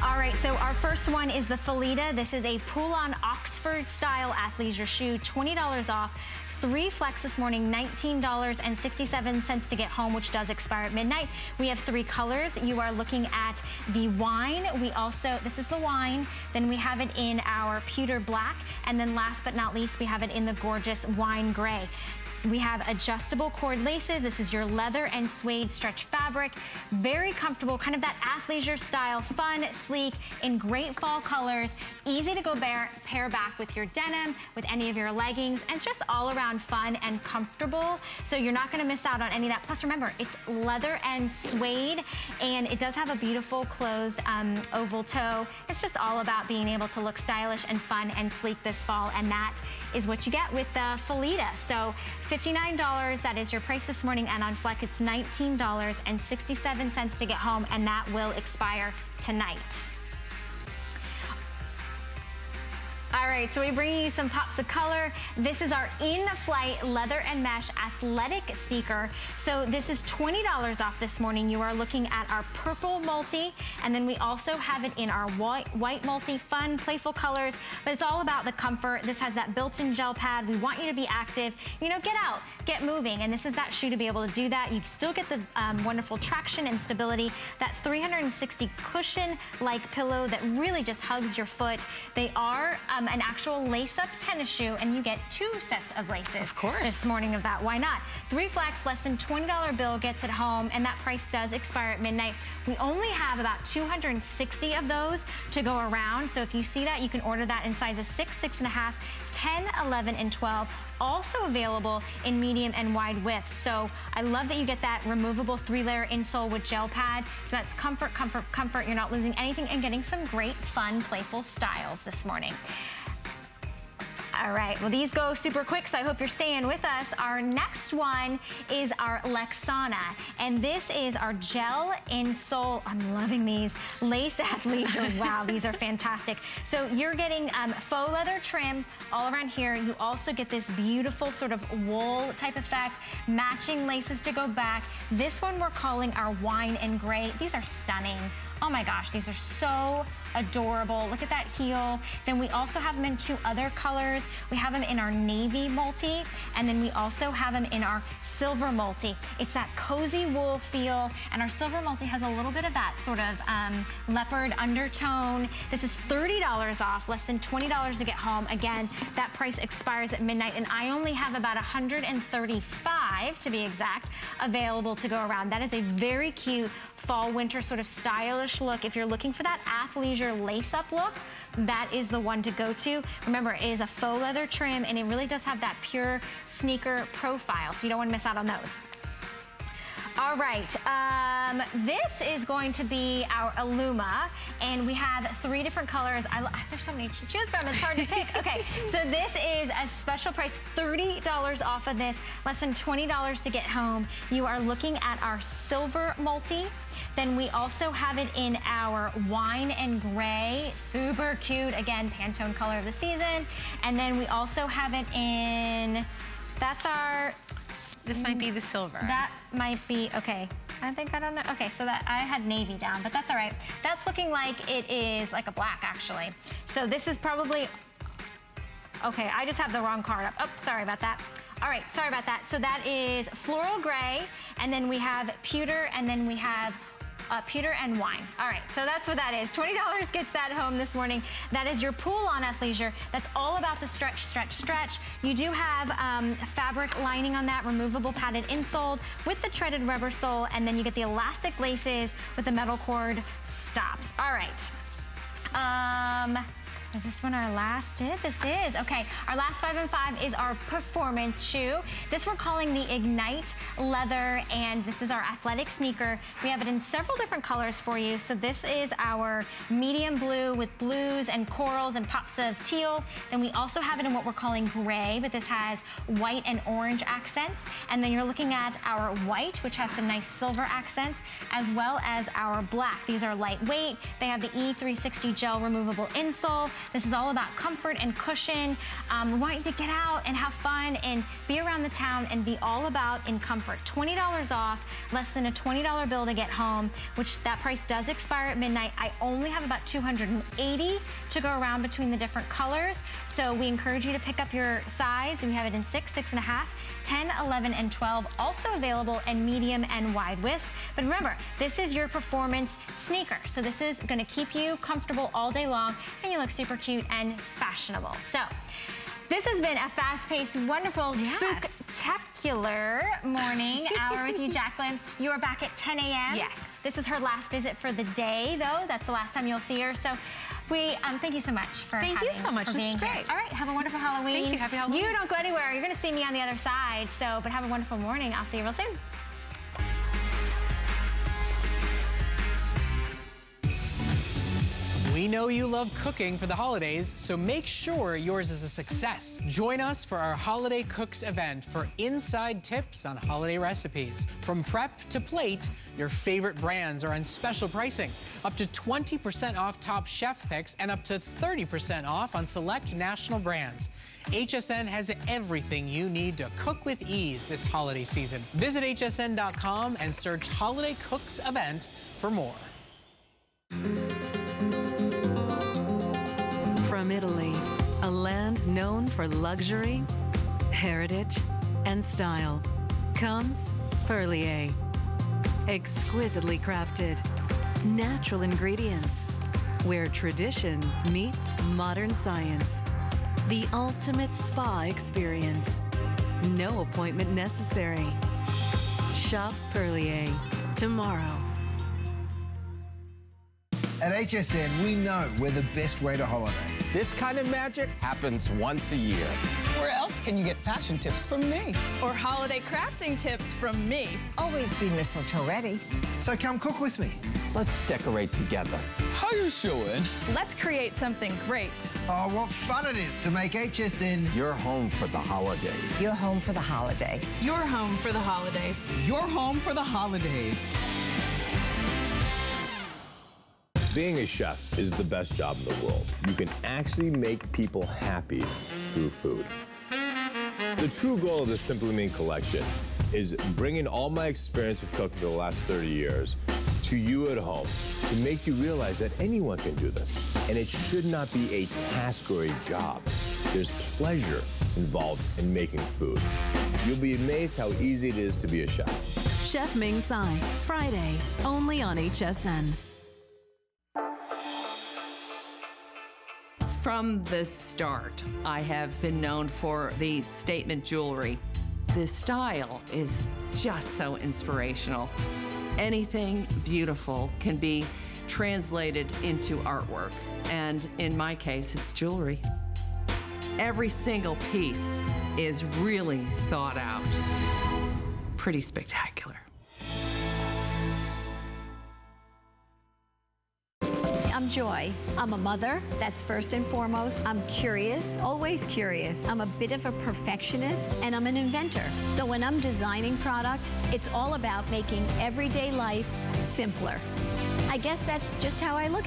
All right, so our first one is the Felita. This is a pull-on Oxford style athleisure shoe, $20 off. Three flex this morning, $19.67 to get home, which does expire at midnight. We have three colors. You are looking at the wine. We also, this is the wine. Then we have it in our pewter black. And then last but not least, we have it in the gorgeous wine gray. We have adjustable cord laces. This is your leather and suede stretch fabric. Very comfortable, kind of that athleisure style, fun, sleek, in great fall colors. Easy to go bear, pair back with your denim, with any of your leggings. And it's just all around fun and comfortable. So you're not gonna miss out on any of that. Plus remember, it's leather and suede, and it does have a beautiful closed um, oval toe. It's just all about being able to look stylish and fun and sleek this fall, and that is what you get with the Felita. So $59, that is your price this morning, and on Flex it's $19.67 to get home, and that will expire tonight. All right, so we bring you some pops of color. This is our in-flight leather and mesh athletic sneaker. So this is $20 off this morning. You are looking at our purple multi, and then we also have it in our white, white multi, fun, playful colors, but it's all about the comfort. This has that built-in gel pad. We want you to be active. You know, get out, get moving, and this is that shoe to be able to do that. You still get the um, wonderful traction and stability, that 360 cushion-like pillow that really just hugs your foot. They are um, Um, an actual lace-up tennis shoe, and you get two sets of laces. Of course. This morning of that, why not? Three flex, less than $20 bill gets it home, and that price does expire at midnight. We only have about 260 of those to go around, so if you see that, you can order that in sizes six, six and a half, 10, 11, and 12 also available in medium and wide width. So I love that you get that removable three-layer insole with gel pad. So that's comfort, comfort, comfort. You're not losing anything and getting some great, fun, playful styles this morning. All right, well these go super quick, so I hope you're staying with us. Our next one is our Lexana, and this is our gel insole. I'm loving these. Lace athleisure, wow, these are fantastic. So you're getting um, faux leather trim all around here. You also get this beautiful sort of wool type effect, matching laces to go back. This one we're calling our wine and gray. These are stunning. Oh my gosh, these are so adorable. Look at that heel. Then we also have them in two other colors. We have them in our navy multi, and then we also have them in our silver multi. It's that cozy wool feel, and our silver multi has a little bit of that sort of um, leopard undertone. This is $30 off, less than $20 to get home. Again, that price expires at midnight, and I only have about 135 to be exact available to go around. That is a very cute fall winter sort of stylish look. If you're looking for that athleisure lace-up look, that is the one to go to. Remember, it is a faux leather trim and it really does have that pure sneaker profile, so you don't want to miss out on those. All right, um, this is going to be our Illuma, and we have three different colors. I, there's so many to choose from, it's hard to pick. Okay, so this is a special price, $30 off of this, less than $20 to get home. You are looking at our silver multi, then we also have it in our wine and gray, super cute, again, Pantone color of the season. And then we also have it in, that's our... This might be the silver. That might be, okay. I think, I don't know. Okay, so that I had navy down, but that's all right. That's looking like it is like a black, actually. So this is probably, okay, I just have the wrong card up. Oh, sorry about that. All right, sorry about that. So that is floral gray, and then we have pewter, and then we have uh, pewter and wine. All right, so that's what that is. $20 gets that home this morning. That is your pool on athleisure. That's all about the stretch, stretch, stretch. You do have um, fabric lining on that, removable padded insole with the treaded rubber sole, and then you get the elastic laces with the metal cord stops. All right. Um, is this one our last dip? This is. Okay, our last five and five is our performance shoe. This we're calling the Ignite Leather, and this is our athletic sneaker. We have it in several different colors for you. So this is our medium blue with blues and corals and pops of teal. Then we also have it in what we're calling gray, but this has white and orange accents. And then you're looking at our white, which has some nice silver accents, as well as our black. These are lightweight. They have the E360 gel removable insole. This is all about comfort and cushion. Um, we want you to get out and have fun and be around the town and be all about in comfort. $20 off, less than a $20 bill to get home, which that price does expire at midnight. I only have about 280 to go around between the different colors. So we encourage you to pick up your size. And we have it in six, six and a half, 10, 11, and 12, also available in medium and wide widths. But remember, this is your performance sneaker. So this is gonna keep you comfortable all day long and you look super cute and fashionable. So this has been a fast-paced, wonderful, yes. spectacular morning hour with you, Jaclyn. You are back at 10 a.m. Yes. This is her last visit for the day, though. That's the last time you'll see her. So we um, thank you so much for thank having, you so much. For this is great. Here. All right, have a wonderful Halloween. Thank you. Happy Halloween. You don't go anywhere. You're going to see me on the other side. So, but have a wonderful morning. I'll see you real soon. We know you love cooking for the holidays, so make sure yours is a success. Join us for our Holiday Cooks event for inside tips on holiday recipes. From prep to plate, your favorite brands are on special pricing. Up to 20% off top chef picks and up to 30% off on select national brands. HSN has everything you need to cook with ease this holiday season. Visit hsn.com and search Holiday Cooks Event for more. From Italy, a land known for luxury, heritage, and style, comes Perlier. Exquisitely crafted, natural ingredients, where tradition meets modern science. The ultimate spa experience. No appointment necessary. Shop Perlier tomorrow. At HSN, we know we're the best way to holiday. This kind of magic happens once a year. Where else can you get fashion tips from me? Or holiday crafting tips from me? Always be mistletoe ready. So come cook with me. Let's decorate together. How you showing? Let's create something great. Oh, what fun it is to make HSN Your home for the holidays. Your home for the holidays. Your home for the holidays. Your home for the holidays. Being a chef is the best job in the world. You can actually make people happy through food. The true goal of the Simply Me collection is bringing all my experience of cooking for the last 30 years to you at home to make you realize that anyone can do this. And it should not be a task or a job. There's pleasure involved in making food. You'll be amazed how easy it is to be a chef. Chef Ming Tsai, Friday, only on HSN. From the start, I have been known for the statement jewelry. The style is just so inspirational. Anything beautiful can be translated into artwork, and in my case, it's jewelry. Every single piece is really thought out. Pretty spectacular. I'm Joy. I'm a mother, that's first and foremost. I'm curious, always curious. I'm a bit of a perfectionist, and I'm an inventor. So when I'm designing product, it's all about making everyday life simpler. I guess that's just how I look.